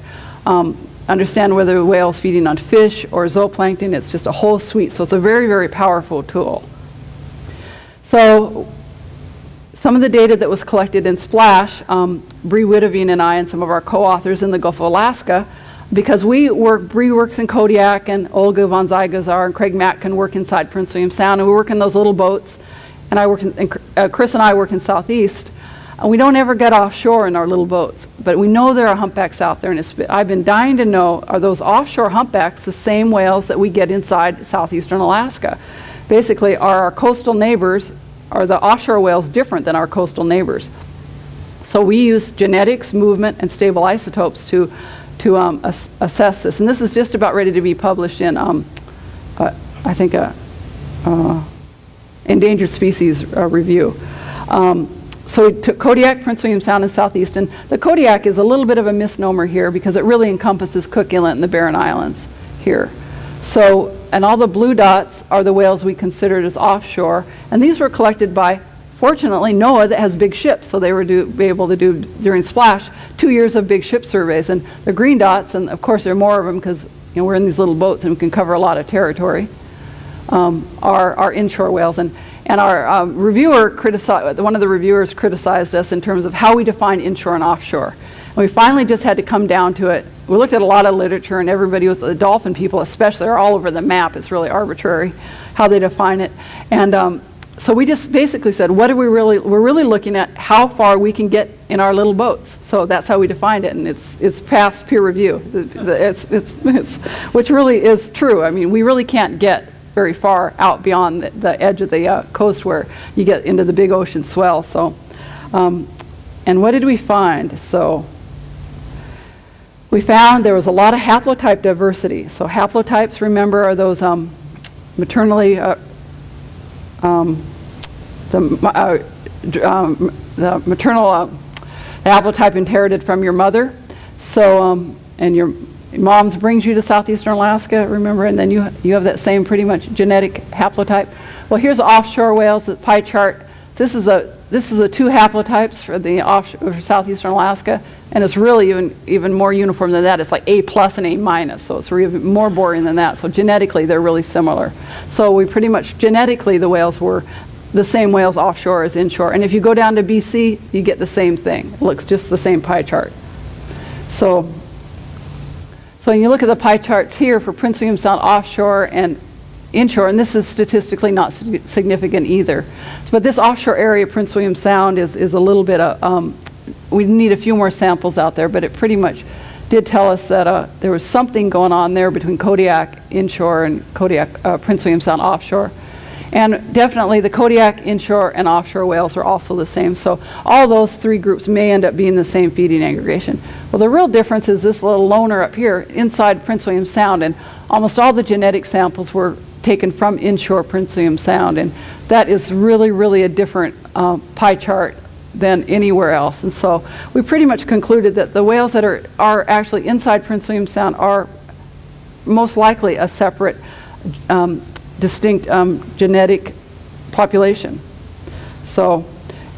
um, understand whether the whale's feeding on fish or zooplankton. It's just a whole suite. So it's a very, very powerful tool. So some of the data that was collected in SPLASH, um, Bree Witteveen and I and some of our co-authors in the Gulf of Alaska, because we work, Bree works in Kodiak and Olga von Ziegesar and Craig Matkin work inside Prince William Sound, and we work in those little boats, and I work in, and uh, Chris and I work in Southeast. And we don't ever get offshore in our little boats, but we know there are humpbacks out there, and I've been dying to know, are those offshore humpbacks the same whales that we get inside southeastern Alaska? Basically, are our coastal neighbors, are the offshore whales different than our coastal neighbors? So we use genetics, movement, and stable isotopes to, to um, ass assess this. And this is just about ready to be published in, um, uh, I think, a uh, endangered species uh, review. Um, so we took Kodiak, Prince William Sound, and Southeast. And the Kodiak is a little bit of a misnomer here because it really encompasses Cook Inlet and the Barren Islands here. So, and all the blue dots are the whales we considered as offshore. And these were collected by, fortunately, NOAA that has big ships. So they were do, be able to do, during Splash, two years of big ship surveys. And the green dots, and of course there are more of them because you know, we're in these little boats and we can cover a lot of territory, um, are, are inshore whales. And and our um, reviewer criticized, one of the reviewers criticized us in terms of how we define inshore and offshore. And we finally just had to come down to it. We looked at a lot of literature, and everybody was, the dolphin people especially, are all over the map. It's really arbitrary how they define it. And um, so we just basically said, what are we really, we're really looking at how far we can get in our little boats. So that's how we defined it, and it's, it's past peer review. It's, it's, it's, which really is true. I mean, we really can't get very far out beyond the, the edge of the uh, coast where you get into the big ocean swell. So, um, and what did we find? So, we found there was a lot of haplotype diversity. So, haplotypes, remember, are those um, maternally, uh, um, the, uh, um, the maternal uh, haplotype inherited from your mother. So, um, and your mom's brings you to southeastern Alaska, remember, and then you, you have that same pretty much genetic haplotype. Well, here's offshore whales, the pie chart. This is a this is a two haplotypes for the offshore for southeastern Alaska, and it's really even even more uniform than that. It's like A plus and A minus, so it's really more boring than that. So genetically, they're really similar. So we pretty much genetically the whales were the same whales offshore as inshore. And if you go down to BC, you get the same thing. It looks just the same pie chart. So so when you look at the pie charts here for Prince William Sound offshore and inshore, and this is statistically not significant either. But this offshore area, Prince William Sound, is, is a little bit, of, uh, um, we need a few more samples out there, but it pretty much did tell us that uh, there was something going on there between Kodiak inshore and Kodiak, uh, Prince William Sound offshore. And definitely the Kodiak inshore and offshore whales are also the same. So all those three groups may end up being the same feeding aggregation. Well, the real difference is this little loner up here inside Prince William Sound. And almost all the genetic samples were taken from inshore Prince William Sound. And that is really, really a different uh, pie chart than anywhere else. And so we pretty much concluded that the whales that are, are actually inside Prince William Sound are most likely a separate um, distinct um, genetic population. So,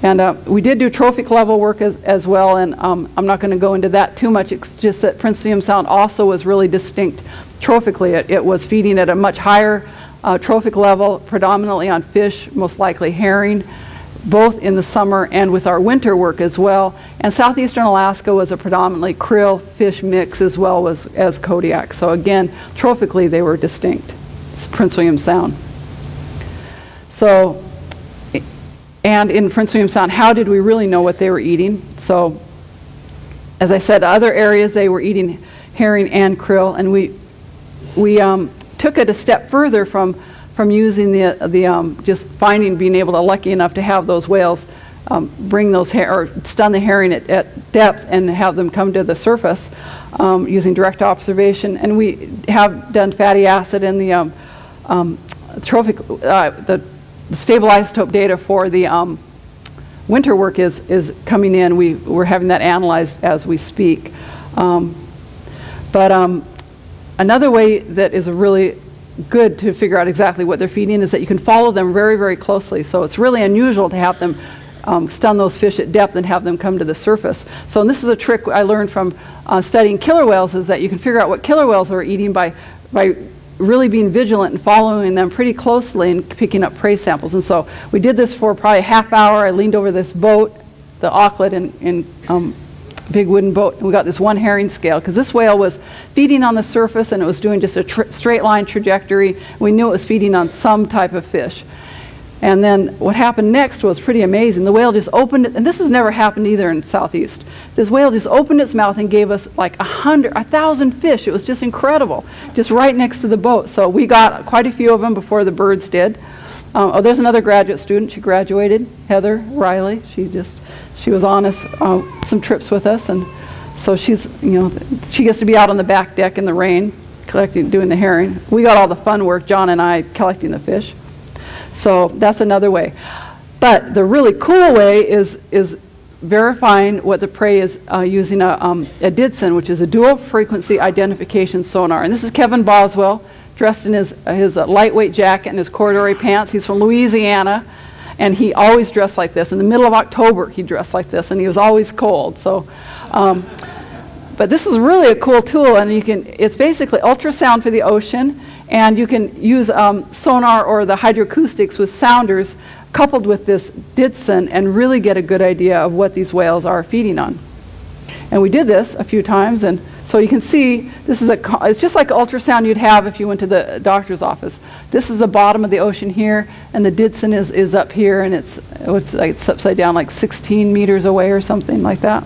and uh, we did do trophic level work as, as well, and um, I'm not going to go into that too much. It's just that Prince William Sound also was really distinct trophically. It, it was feeding at a much higher uh, trophic level, predominantly on fish, most likely herring, both in the summer and with our winter work as well. And southeastern Alaska was a predominantly krill fish mix as well as, as Kodiak. So again, trophically they were distinct. Prince William Sound. So, and in Prince William Sound, how did we really know what they were eating? So, as I said, other areas they were eating herring and krill, and we we um, took it a step further from from using the the um, just finding being able to lucky enough to have those whales um, bring those or stun the herring at, at depth and have them come to the surface um, using direct observation. And we have done fatty acid in the um, trophic, uh, the, the stable isotope data for the um, winter work is, is coming in. We, we're having that analyzed as we speak. Um, but um, another way that is really good to figure out exactly what they're feeding is that you can follow them very, very closely. So it's really unusual to have them um, stun those fish at depth and have them come to the surface. So this is a trick I learned from uh, studying killer whales is that you can figure out what killer whales are eating by, by really being vigilant and following them pretty closely and picking up prey samples. And so we did this for probably a half hour. I leaned over this boat, the auklet in, in um, big wooden boat, and we got this one herring scale because this whale was feeding on the surface and it was doing just a straight line trajectory. We knew it was feeding on some type of fish. And then what happened next was pretty amazing. The whale just opened it, and this has never happened either in Southeast. This whale just opened its mouth and gave us like a hundred, a thousand fish. It was just incredible, just right next to the boat. So we got quite a few of them before the birds did. Um, oh, there's another graduate student. She graduated, Heather Riley. She just, she was on us, uh, some trips with us, and so she's, you know, she gets to be out on the back deck in the rain, collecting, doing the herring. We got all the fun work, John and I, collecting the fish. So that's another way. But the really cool way is, is verifying what the prey is uh, using a, um, a DIDSON, which is a dual frequency identification sonar. And this is Kevin Boswell, dressed in his, his uh, lightweight jacket and his corduroy pants. He's from Louisiana, and he always dressed like this. In the middle of October, he dressed like this, and he was always cold. So, um, but this is really a cool tool, and you can, it's basically ultrasound for the ocean and you can use um, sonar or the hydroacoustics with sounders coupled with this DIDSON and really get a good idea of what these whales are feeding on. And we did this a few times, and so you can see this is a, it's just like ultrasound you'd have if you went to the doctor's office. This is the bottom of the ocean here, and the DIDSON is, is up here, and it's, it's, like, it's upside down like 16 meters away or something like that.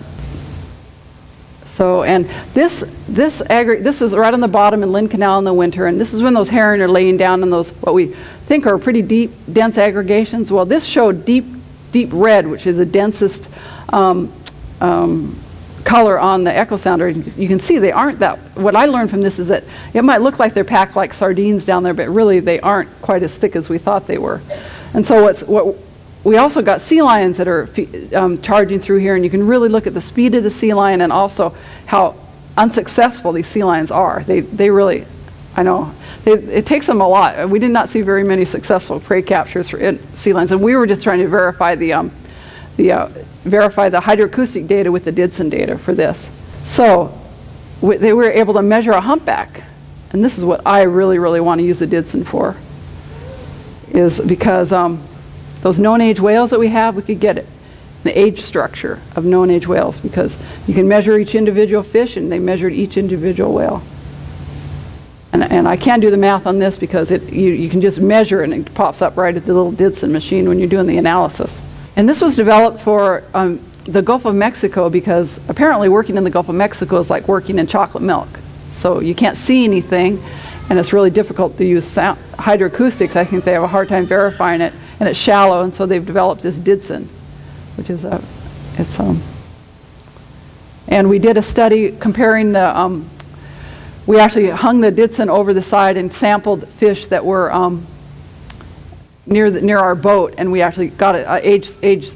So, and this this agri- this was right on the bottom in Lynn Canal in the winter, and this is when those herring are laying down in those what we think are pretty deep, dense aggregations. Well, this showed deep, deep red, which is the densest um, um, color on the echo sounder. You can see they aren't that. What I learned from this is that it might look like they're packed like sardines down there, but really they aren't quite as thick as we thought they were. And so what's what we also got sea lions that are um, charging through here, and you can really look at the speed of the sea lion and also how unsuccessful these sea lions are. They, they really, I know, they, it takes them a lot. We did not see very many successful prey captures for sea lions, and we were just trying to verify the, um, the, uh, verify the hydroacoustic data with the DIDSON data for this. So they were able to measure a humpback, and this is what I really, really want to use the DIDSON for, is because um, those known age whales that we have, we could get it. The age structure of known age whales because you can measure each individual fish and they measured each individual whale. And, and I can't do the math on this because it, you, you can just measure and it pops up right at the little DIDSON machine when you're doing the analysis. And this was developed for um, the Gulf of Mexico because apparently working in the Gulf of Mexico is like working in chocolate milk. So you can't see anything and it's really difficult to use sound, hydroacoustics. I think they have a hard time verifying it and it's shallow, and so they've developed this DIDSON, which is a, it's um, and we did a study comparing the, um, we actually hung the DIDSON over the side and sampled fish that were um, near the, near our boat, and we actually got a, a age age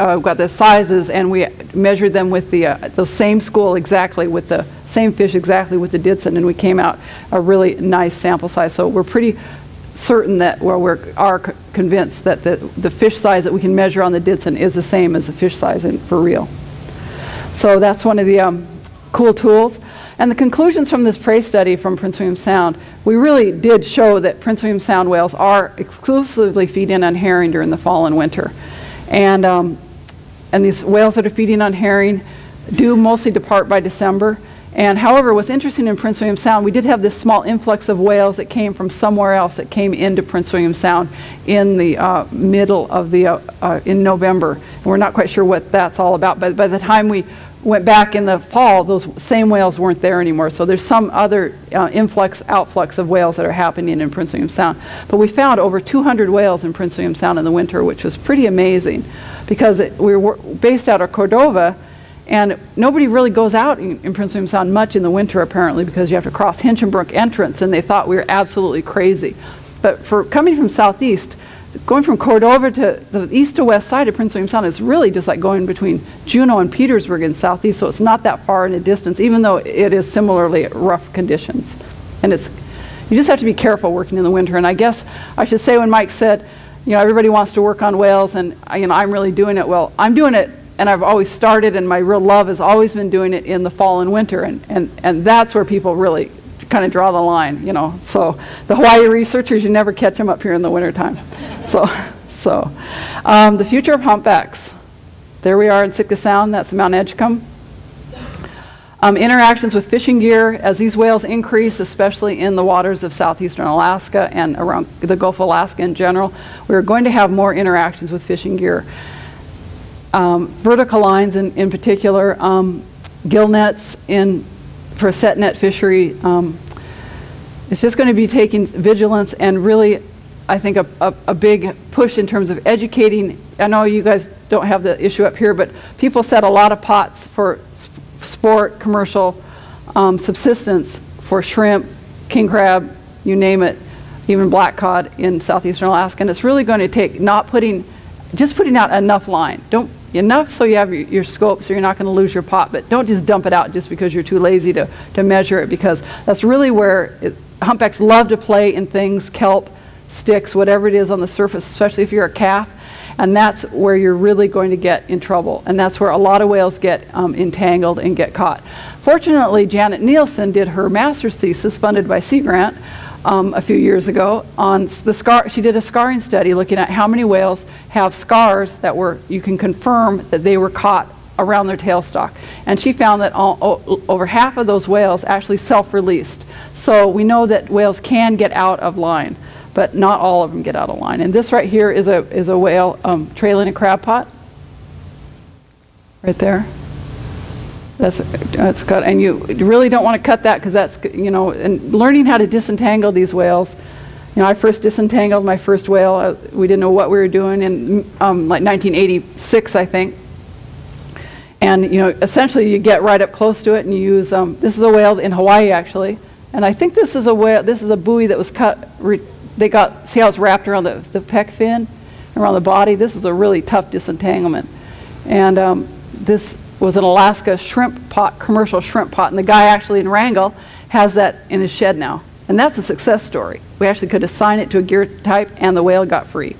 uh, got the sizes, and we measured them with the uh, the same school exactly with the same fish exactly with the DIDSON, and we came out a really nice sample size. So we're pretty certain that, well, we are convinced that the, the fish size that we can measure on the DIDSON is the same as the fish size in, for real. So that's one of the um, cool tools. And the conclusions from this prey study from Prince William Sound, we really did show that Prince William Sound whales are exclusively feeding on herring during the fall and winter. And, um, and these whales that are feeding on herring do mostly depart by December. And however, what's interesting in Prince William Sound, we did have this small influx of whales that came from somewhere else that came into Prince William Sound in the uh, middle of the, uh, uh, in November. And we're not quite sure what that's all about, but by the time we went back in the fall, those same whales weren't there anymore. So there's some other uh, influx, outflux of whales that are happening in Prince William Sound. But we found over 200 whales in Prince William Sound in the winter, which was pretty amazing because it, we were based out of Cordova. And nobody really goes out in, in, Prince William Sound much in the winter, apparently, because you have to cross Hinchinbrook entrance, and they thought we were absolutely crazy. But for coming from southeast, going from Cordova to the east to west side of Prince William Sound is really just like going between Juneau and Petersburg in southeast, so it's not that far in a distance, even though it is similarly rough conditions. And it's, you just have to be careful working in the winter. And I guess I should say when Mike said, you know, everybody wants to work on whales and, you know, I'm really doing it. Well, I'm doing it and I've always started and my real love has always been doing it in the fall and winter. And, and, and that's where people really kind of draw the line, you know. So the Hawaii researchers, you never catch them up here in the wintertime. So, so um, the future of humpbacks. There we are in Sitka Sound. That's Mount Edgecumbe. Um, interactions with fishing gear as these whales increase, especially in the waters of southeastern Alaska and around the Gulf of Alaska in general, we're going to have more interactions with fishing gear. Um, vertical lines in, in particular, um, gill nets in for a set net fishery. Um, it's just going to be taking vigilance and really, I think, a, a, a, big push in terms of educating. I know you guys don't have the issue up here, but people set a lot of pots for sport, commercial, um, subsistence for shrimp, king crab, you name it, even black cod in southeastern Alaska. And it's really going to take not putting, just putting out enough line. Don't enough so you have your, scope so you're not going to lose your pot, but don't just dump it out just because you're too lazy to, to measure it because that's really where it, humpbacks love to play in things, kelp, sticks, whatever it is on the surface, especially if you're a calf. And that's where you're really going to get in trouble. And that's where a lot of whales get um, entangled and get caught. Fortunately, Janet Neilson did her master's thesis funded by Sea Grant um, a few years ago on the scar. She did a scarring study looking at how many whales have scars that were you can confirm that they were caught around their tailstock. And she found that all, over half of those whales actually self-released. So we know that whales can get out of line, but not all of them get out of line. And this right here is a is a whale um, trailing a crab pot. Right there. That's, that's cut, and you really don't want to cut that because that's, you know, and learning how to disentangle these whales. You know, I first disentangled my first whale. Uh, we didn't know what we were doing in um, like 1986, I think. And, you know, essentially you get right up close to it and you use, um, this is a whale in Hawaii actually. And I think this is a whale, this is a buoy that was cut, they got, see how it's wrapped around the, the pec fin, around the body? This is a really tough disentanglement. And um, this was an Alaska shrimp pot, commercial shrimp pot, and the guy actually in Wrangell has that in his shed now. And that's a success story. We actually could assign it to a gear type, and the whale got free.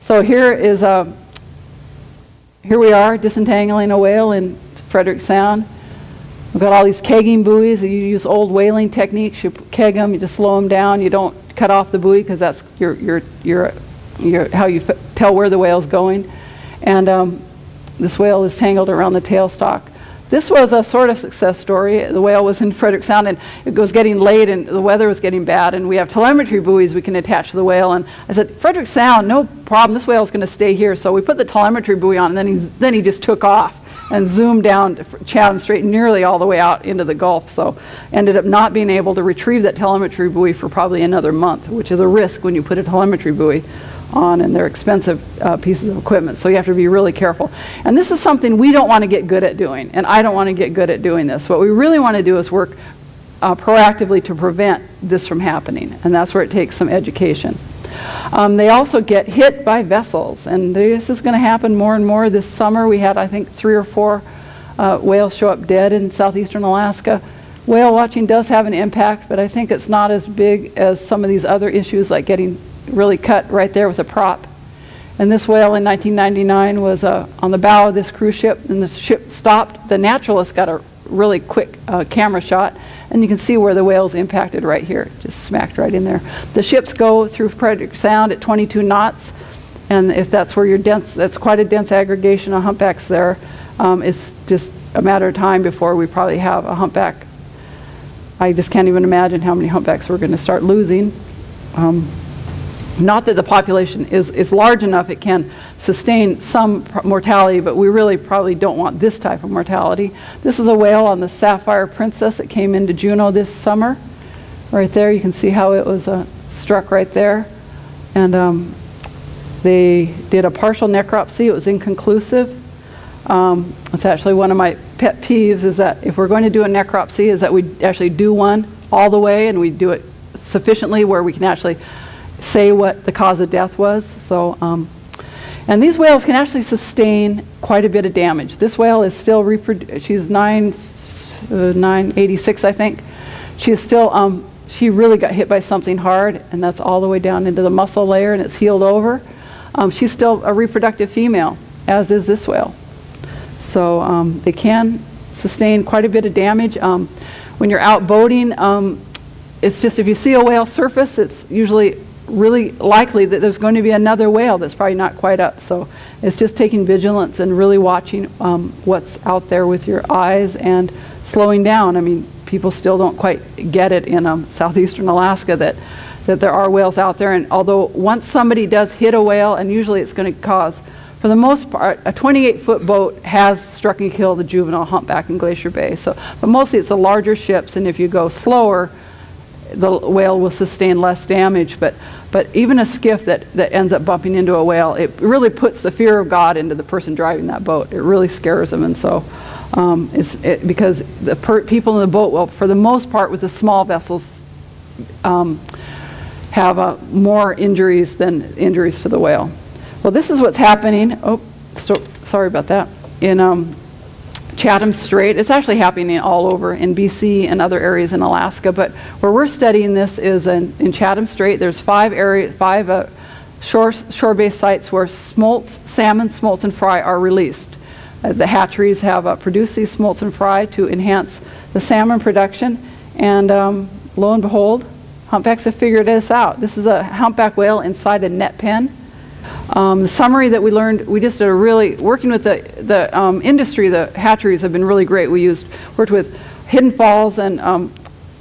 So here is a, here we are disentangling a whale in Frederick Sound. We've got all these kegging buoys. You use old whaling techniques. You keg them, you just slow them down. You don't cut off the buoy because that's your, your, your, your, how you tell where the whale's going. And um, this whale is tangled around the tailstock. This was a sort of success story. The whale was in Frederick Sound and it was getting late and the weather was getting bad and we have telemetry buoys we can attach to the whale and I said, Frederick Sound, no problem, this whale is going to stay here. So we put the telemetry buoy on and then, he's, then he just took off and zoomed down Chatham Strait nearly all the way out into the Gulf. So ended up not being able to retrieve that telemetry buoy for probably another month, which is a risk when you put a telemetry buoy on and they're expensive uh, pieces of equipment. So you have to be really careful. And this is something we don't want to get good at doing. And I don't want to get good at doing this. What we really want to do is work uh, proactively to prevent this from happening. And that's where it takes some education. Um, they also get hit by vessels. And this is going to happen more and more this summer. We had, I think, three or four uh, whales show up dead in southeastern Alaska. Whale watching does have an impact, but I think it's not as big as some of these other issues like getting really cut right there with a prop. And this whale in 1999 was uh, on the bow of this cruise ship, and the ship stopped. The naturalist got a really quick uh, camera shot, and you can see where the whale's impacted right here, just smacked right in there. The ships go through Frederick Sound at 22 knots, and if that's where you're dense, that's quite a dense aggregation of humpbacks there. Um, it's just a matter of time before we probably have a humpback. I just can't even imagine how many humpbacks we're going to start losing. Um, Not that the population is, is large enough, it can sustain some mortality, but we really probably don't want this type of mortality. This is a whale on the Sapphire Princess that came into Juneau this summer. Right there, you can see how it was uh, struck right there. And um, they did a partial necropsy. It was inconclusive. Um, it's actually one of my pet peeves is that if we're going to do a necropsy is that we actually do one all the way and we do it sufficiently where we can actually say what the cause of death was. So, um, and these whales can actually sustain quite a bit of damage. This whale is still reproducing. She's 9, uh, 986, I think. She is still. Um, she really got hit by something hard, and that's all the way down into the muscle layer, and it's healed over. Um, she's still a reproductive female, as is this whale. So um, they can sustain quite a bit of damage. Um, when you're out boating, um, it's just if you see a whale surface, it's usually really likely that there's going to be another whale that's probably not quite up. So it's just taking vigilance and really watching um, what's out there with your eyes and slowing down. I mean, people still don't quite get it in um, southeastern Alaska that that there are whales out there. And although once somebody does hit a whale, and usually it's going to cause, for the most part, a 28-foot boat has struck and killed a juvenile humpback in Glacier Bay. So, but mostly it's the larger ships, and if you go slower, the whale will sustain less damage. But but even a skiff that, that ends up bumping into a whale, it really puts the fear of God into the person driving that boat. It really scares them. And so, um, it's it, because the per, people in the boat, well, for the most part, with the small vessels, um, have uh, more injuries than injuries to the whale. Well, this is what's happening. Oh, so, sorry about that. In um, Chatham Strait. It's actually happening all over in BC and other areas in Alaska, but where we're studying this is in, in Chatham Strait. There's five area, five uh, shore, shore-based sites where smolts, salmon, smolts, and fry are released. Uh, the hatcheries have uh, produced these smolts and fry to enhance the salmon production, and um, lo and behold, humpbacks have figured this out. This is a humpback whale inside a net pen um, the summary that we learned, we just did a really, working with the, the um, industry, the hatcheries have been really great. We used, worked with Hidden Falls and um,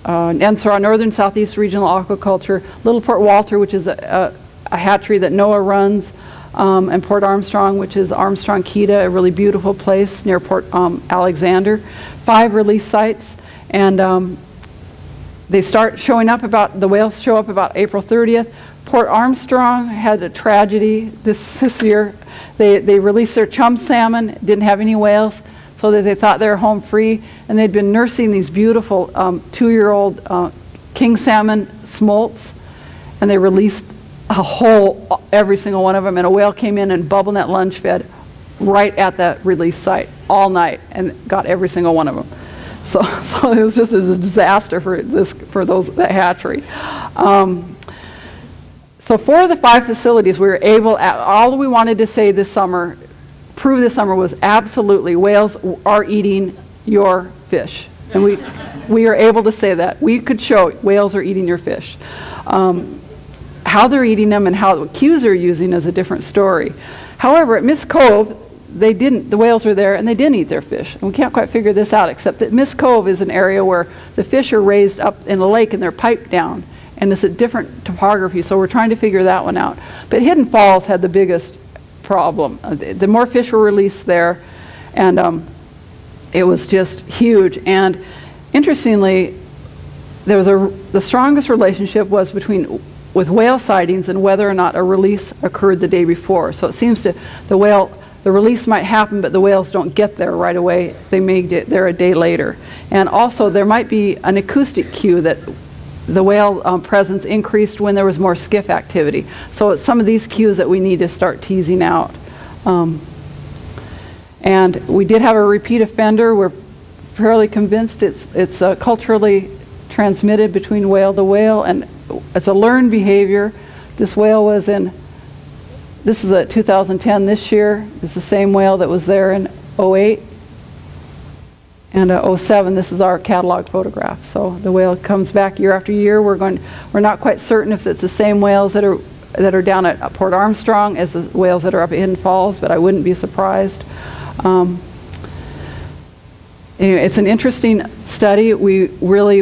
uh, NSRA, Northern Southeast Regional Aquaculture, Little Port Walter, which is a, a, a hatchery that NOAA runs, um, and Port Armstrong, which is Armstrong Keta, a really beautiful place near Port um, Alexander. Five release sites, and um, they start showing up about, the whales show up about April 30th. Port Armstrong had a tragedy this, this year. They, they released their chum salmon, didn't have any whales, so that they thought they were home free. And they'd been nursing these beautiful um, two year old uh, king salmon smolts, and they released a whole, every single one of them. And a whale came in and bubble net lunge fed right at that release site all night and got every single one of them. So, so it was just a disaster for this for those that hatchery. Um, so for the five facilities, we were able, all we wanted to say this summer, prove this summer was absolutely whales are eating your fish. And we, we are able to say that. We could show whales are eating your fish. Um, how they're eating them and how the cues are using is a different story. However, at Mist Cove, they didn't, the whales were there and they didn't eat their fish. And we can't quite figure this out, except that Mist Cove is an area where the fish are raised up in the lake and they're piped down and it's a different topography, so we're trying to figure that one out. But Hidden Falls had the biggest problem. Uh, the more fish were released there, and um, it was just huge. And interestingly, there was a the strongest relationship was between with whale sightings and whether or not a release occurred the day before. So it seems to the whale the release might happen, but the whales don't get there right away. They may get there a day later. And also, there might be an acoustic cue that the whale um, presence increased when there was more skiff activity. So it's some of these cues that we need to start teasing out. Um, and we did have a repeat offender. We're fairly convinced it's, it's uh, culturally transmitted between whale to whale, and it's a learned behavior. This whale was in, this is a 2010 this year. It's the same whale that was there in 08 and uh, 07 this is our catalog photograph. So the whale comes back year after year. We're going we're not quite certain if it's the same whales that are that are down at Port Armstrong as the whales that are up Hidden Falls but I wouldn't be surprised. Um, anyway, it's an interesting study. We really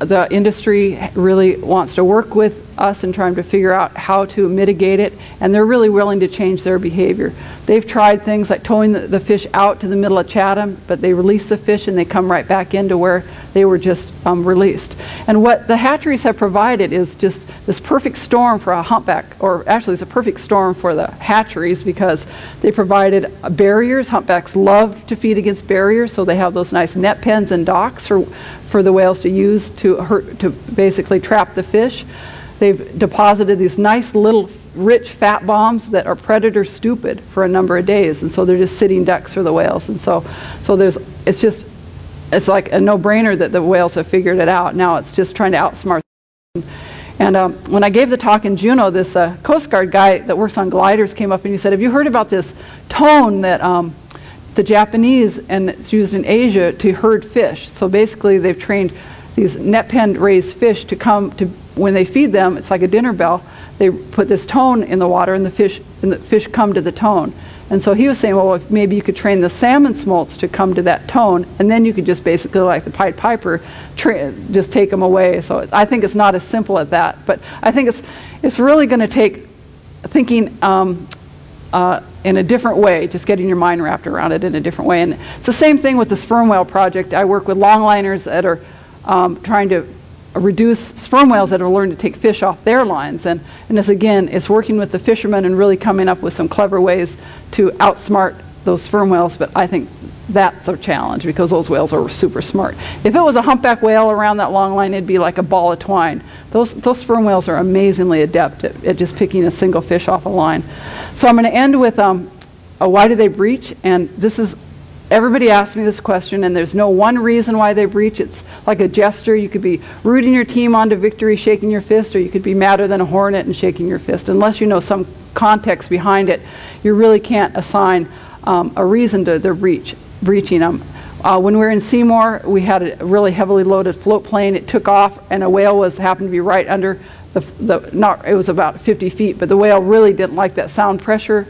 the industry really wants to work with us in trying to figure out how to mitigate it, and they're really willing to change their behavior. They've tried things like towing the, the fish out to the middle of Chatham, but they release the fish and they come right back into where they were just um, released. And what the hatcheries have provided is just this perfect storm for a humpback, or actually it's a perfect storm for the hatcheries because they provided barriers. Humpbacks love to feed against barriers, so they have those nice net pens and docks for, for the whales to use to, hurt, to basically trap the fish. They've deposited these nice little rich fat bombs that are predator stupid for a number of days, and so they're just sitting ducks for the whales. And so, so there's it's just it's like a no-brainer that the whales have figured it out. Now it's just trying to outsmart. Them. And um, when I gave the talk in Juneau, this uh, Coast Guard guy that works on gliders came up and he said, "Have you heard about this tone that?" Um, the Japanese and it's used in Asia to herd fish. So basically, they've trained these net pen raised fish to come to when they feed them, it's like a dinner bell. They put this tone in the water, and the fish and the fish come to the tone. And so he was saying, well, maybe you could train the salmon smolts to come to that tone, and then you could just basically, like the Pied Piper, just take them away. So I think it's not as simple as that, but I think it's it's really going to take thinking um, uh, in a different way, just getting your mind wrapped around it in a different way. And it's the same thing with the sperm whale project. I work with longliners that are um, trying to reduce sperm whales that have learned to take fish off their lines. And, and this, again, is working with the fishermen and really coming up with some clever ways to outsmart those sperm whales. But I think that's a challenge because those whales are super smart. If it was a humpback whale around that long line, it'd be like a ball of twine. Those, those sperm whales are amazingly adept at, at just picking a single fish off a line. So I'm going to end with um, why do they breach? And this is Everybody asks me this question, and there's no one reason why they breach. It's like a gesture. You could be rooting your team on to victory, shaking your fist, or you could be madder than a hornet and shaking your fist. Unless you know some context behind it, you really can't assign um, a reason to their breach, breaching them. Uh, when we were in Seymour, we had a really heavily loaded float plane. It took off, and a whale was happened to be right under the, the not. It was about 50 feet, but the whale really didn't like that sound pressure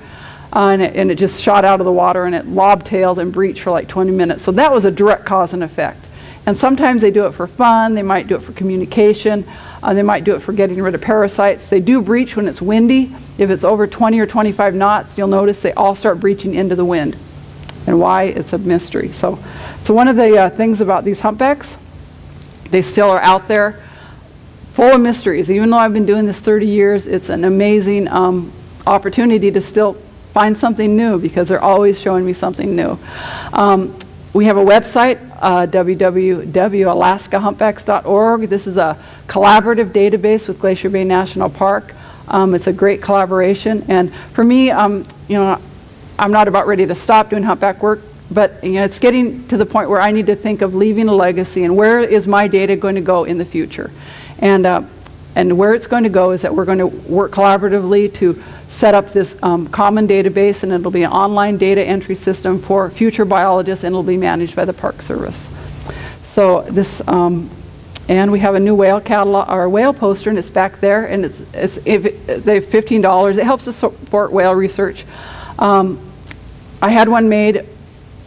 uh, and, it, and, it, just shot out of the water and it lob-tailed and breached for like 20 minutes. So that was a direct cause and effect. And sometimes they do it for fun, they might do it for communication, uh, they might do it for getting rid of parasites. They do breach when it's windy. If it's over 20 or 25 knots, you'll notice they all start breaching into the wind. And why? It's a mystery. So, so one of the uh, things about these humpbacks, they still are out there full of mysteries. Even though I've been doing this 30 years, it's an amazing um, opportunity to still find something new because they're always showing me something new. Um, we have a website, uh, www.alaskahumpbacks.org. This is a collaborative database with Glacier Bay National Park. Um, it's a great collaboration, and for me, um, you know, I'm not about ready to stop doing humpback work, but you know, it's getting to the point where I need to think of leaving a legacy and where is my data going to go in the future, and uh, and where it's going to go is that we're going to work collaboratively to set up this um, common database, and it'll be an online data entry system for future biologists, and it'll be managed by the Park Service. So this, um, and we have a new whale catalog, or whale poster, and it's back there, and it's, it's if it, they have $15. It helps to support whale research. Um, I had one made,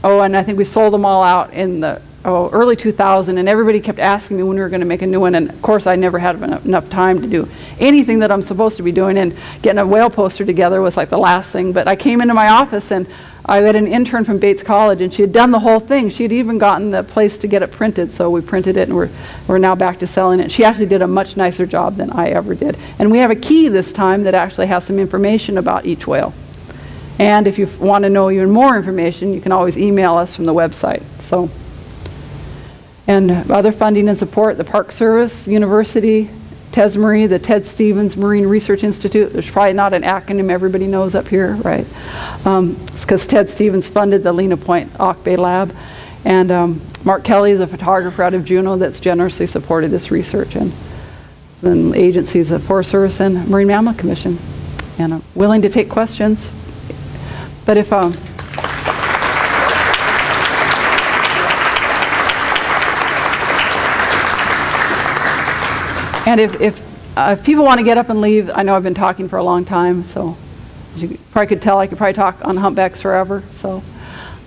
oh, and I think we sold them all out in the oh, early 2000, and everybody kept asking me when we were going to make a new one. And of course, I never had enough time to do anything that I'm supposed to be doing. And getting a whale poster together was like the last thing. But I came into my office and I had an intern from Bates College, and she had done the whole thing. She had even gotten the place to get it printed, so we printed it, and we're, we're now back to selling it. She actually did a much nicer job than I ever did. And we have a key this time that actually has some information about each whale. And if you want to know even more information, you can always email us from the website. So and other funding and support, the Park Service, University, TESMARI, the Ted Stevens Marine Research Institute. There's probably not an acronym everybody knows up here, right? Um, it's because Ted Stevens funded the Lena Point Auke Bay Lab. And um, Mark Kelley is a photographer out of Juneau that's generously supported this research. And then agencies, the Forest Service and Marine Mammal Commission. And I'm willing to take questions. But if um, And if, if, uh, if people want to get up and leave, I know I've been talking for a long time, so as you probably could tell, I could probably talk on humpbacks forever. So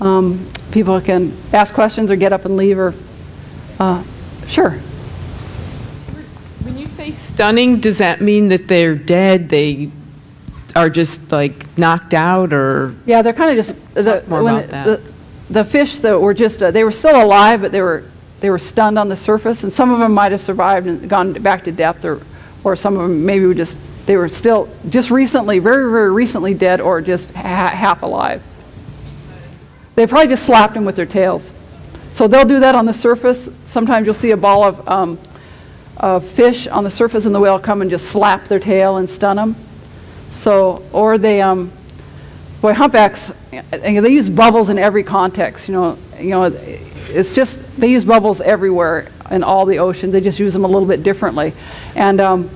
um, people can ask questions or get up and leave or, uh, sure. When you say stunning, does that mean that they're dead, they are just like knocked out, or? Yeah, they're kind of just, the, more when about the- that. the, the fish that were just, uh, they were still alive, but they were, they were stunned on the surface, and some of them might have survived and gone back to depth, or, or some of them maybe were just, they were still, just recently, very, very recently dead, or just ha- half alive. They probably just slapped them with their tails. So they'll do that on the surface. Sometimes you'll see a ball of, um, of fish on the surface, and the whale come and just slap their tail and stun them. So, or they, um, boy, humpbacks, they use bubbles in every context. You know, you know, it's just they use bubbles everywhere in all the oceans. They just use them a little bit differently. And um,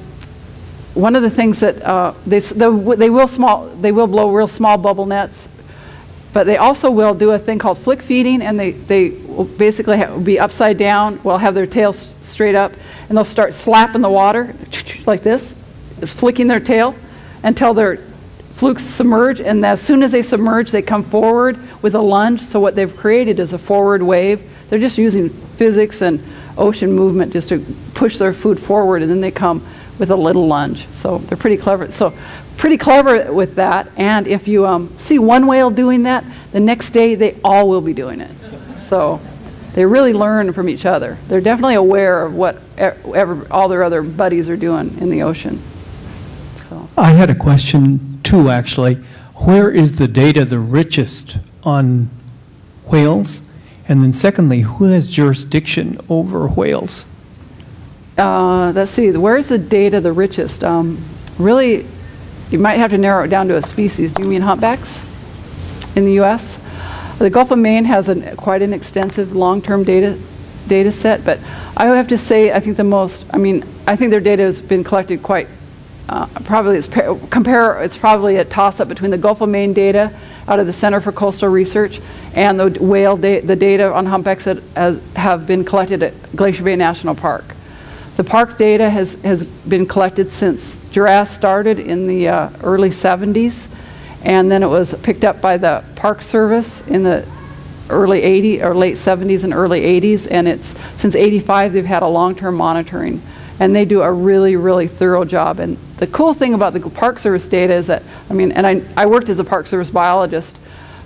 one of the things that uh, they, they will small they will blow real small bubble nets, but they also will do a thing called flick feeding, and they they will basically be upside down, will have their tail s- straight up, and they'll start slapping the water like this, is flicking their tail until their flukes submerge, and as soon as they submerge, they come forward with a lunge. So what they've created is a forward wave. They're just using physics and ocean movement just to push their food forward, and then they come with a little lunge. So they're pretty clever. So pretty clever with that. And if you um, see one whale doing that, the next day they all will be doing it. So they really learn from each other. They're definitely aware of what ever, all their other buddies are doing in the ocean. So. I had a question too, actually. Where is the data the richest on whales? And then secondly, who has jurisdiction over whales? Uh, let's see, where's the data the richest? Um, really, you might have to narrow it down to a species. Do you mean humpbacks in the U.S.? The Gulf of Maine has an, quite an extensive long-term data data set, but I have to say I think the most. I mean, I think their data has been collected quite. Uh, probably it's compare. It's probably a toss-up between the Gulf of Maine data out of the Center for Coastal Research and the whale da- the data on humpbacks that uh, have been collected at Glacier Bay National Park. The park data has, has been collected since Jurasz started in the uh, early 70s, and then it was picked up by the Park Service in the early 80s or late 70s and early 80s, and it's since 85 they've had a long-term monitoring, and they do a really, really thorough job. And the cool thing about the Park Service data is that, I mean, and I, I worked as a Park Service biologist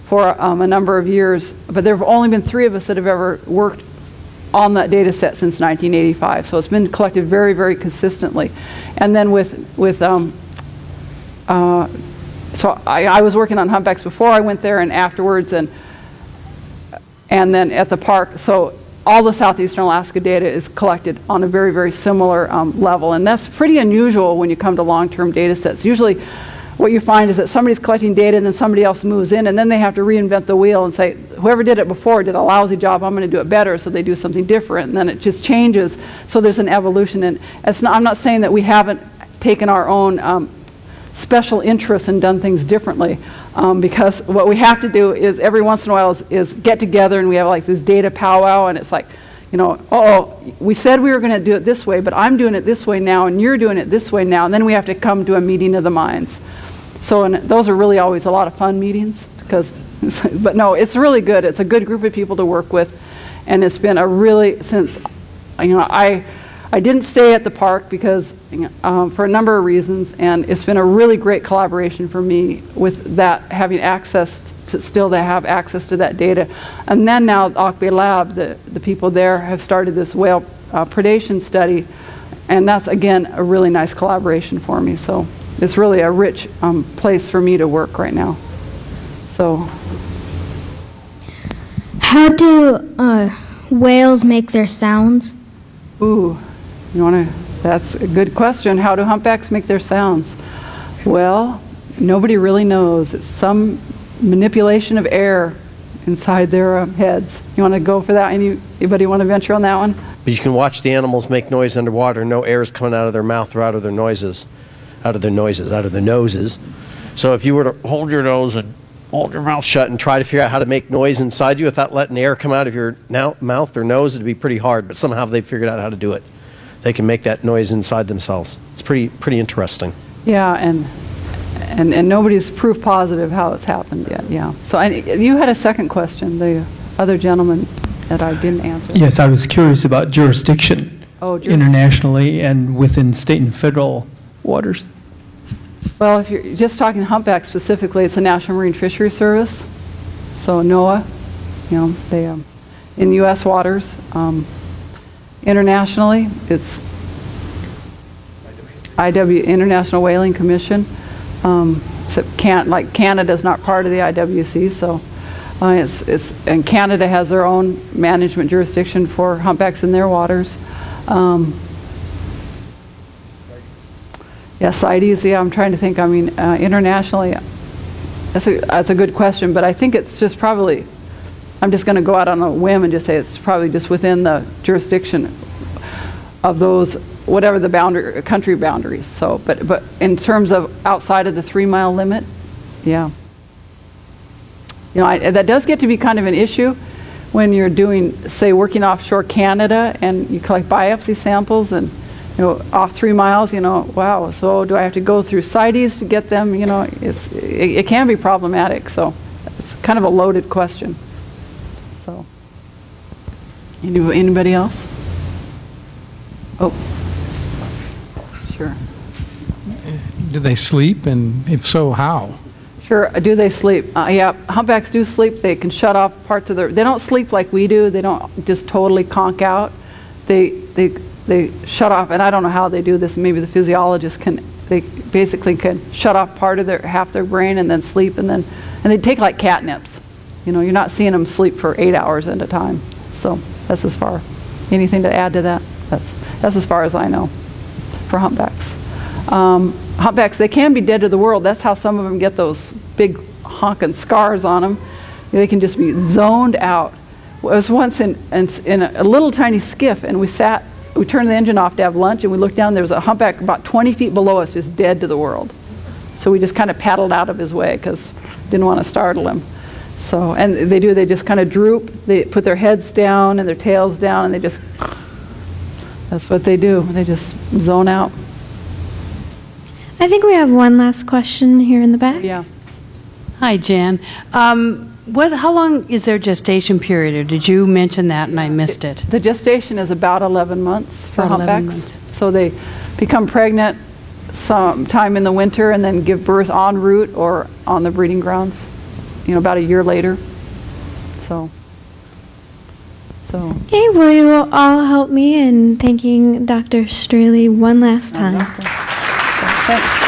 for um, a number of years, but there have only been three of us that have ever worked on that data set since 1985. So it's been collected very, very consistently. And then with, with um, uh, so I, I was working on humpbacks before I went there and afterwards, and and then at the park. So all the southeastern Alaska data is collected on a very, very similar um, level, and that's pretty unusual when you come to long-term data sets. Usually, what you find is that somebody's collecting data and then somebody else moves in, and then they have to reinvent the wheel and say, whoever did it before did a lousy job, I'm going to do it better, so they do something different, and then it just changes. So there's an evolution, and not, I'm not saying that we haven't taken our own um, special interests and done things differently. Um, because what we have to do is every once in a while is, is get together and we have like this data powwow and it's like, you know, oh, we said we were going to do it this way, but I'm doing it this way now and you're doing it this way now, and then we have to come to a meeting of the minds. So and those are really always a lot of fun meetings because, but no, it's really good. It's a good group of people to work with, and it's been a really since, you know, I. I didn't stay at the park because, um, for a number of reasons, and it's been a really great collaboration for me with that, having access to, still to have access to that data. And then now at Auke Lab, the, the people there have started this whale uh, predation study, and that's, again, a really nice collaboration for me. So it's really a rich um, place for me to work right now. So, How do uh, whales make their sounds? ooh, you want to, that's a good question. How do humpbacks make their sounds? Well, nobody really knows. It's some manipulation of air inside their uh, heads. You want to go for that? Any, anybody want to venture on that one? But you can watch the animals make noise underwater. No air is coming out of their mouth or out of their noises, out of their noises, out of their noses. So if you were to hold your nose and hold your mouth shut and try to figure out how to make noise inside you without letting air come out of your mouth or nose, it'd be pretty hard. But somehow they figured out how to do it. They can make that noise inside themselves. It's pretty pretty interesting. Yeah, and and and nobody's proof positive how it's happened yet. Yeah. So I, you had a second question, the other gentleman that I didn't answer. Yes, I was curious about jurisdiction. Oh, juris- internationally and within state and federal waters? Well, if you're just talking humpback specifically, it's the National Marine Fisheries Service. So NOAA, you know, they, um, in U.S. waters. Um, Internationally, it's IW, International Whaling Commission. Um, except can, like Canada's not part of the IWC, so uh, it's, it's, and Canada has their own management jurisdiction for humpbacks in their waters. Um, yeah, CITES, yeah, I'm trying to think, I mean, uh, internationally, that's a, that's a good question, but I think it's just probably, I'm just going to go out on a whim and just say it's probably just within the jurisdiction of those, whatever the boundary, country boundaries. So, but, but in terms of outside of the three mile limit, yeah. You know, I, that does get to be kind of an issue when you're doing, say, working offshore Canada and you collect biopsy samples and, you know, off three miles, you know, wow, so do I have to go through CITES to get them? You know, it's, it, it can be problematic, so it's kind of a loaded question. Anybody else? Oh, sure. Do they sleep, and if so, how? Sure. Uh, Do they sleep? Uh, yeah, humpbacks do sleep. They can shut off parts of their. They don't sleep like we do. They don't just totally conk out. They they they shut off, and I don't know how they do this. Maybe the physiologist can. They basically can shut off part of their half their brain and then sleep, and then and they take like catnips. You know, you're not seeing them sleep for eight hours at a time. So that's as far. Anything to add to that? That's that's as far as I know for humpbacks. Um, humpbacks, they can be dead to the world. That's how some of them get those big honking scars on them. They can just be zoned out. I was once in, in, in a, a little tiny skiff, and we sat, we turned the engine off to have lunch, and we looked down, there was a humpback about 20 feet below us, just dead to the world. So we just kind of paddled out of his way because didn't want to startle him. So, and they do, they just kind of droop, they put their heads down and their tails down, and they just, that's what they do. They just zone out. I think we have one last question here in the back. Yeah. Hi, Jan. Um, What, how long is their gestation period, or did you mention that and I missed it? The gestation is about 11 months for About 11 humpbacks. So they become pregnant sometime in the winter and then give birth en route or on the breeding grounds, you know, about a year later. So, so. Okay, will you all help me in thanking Dr. Straley one last time? Thanks.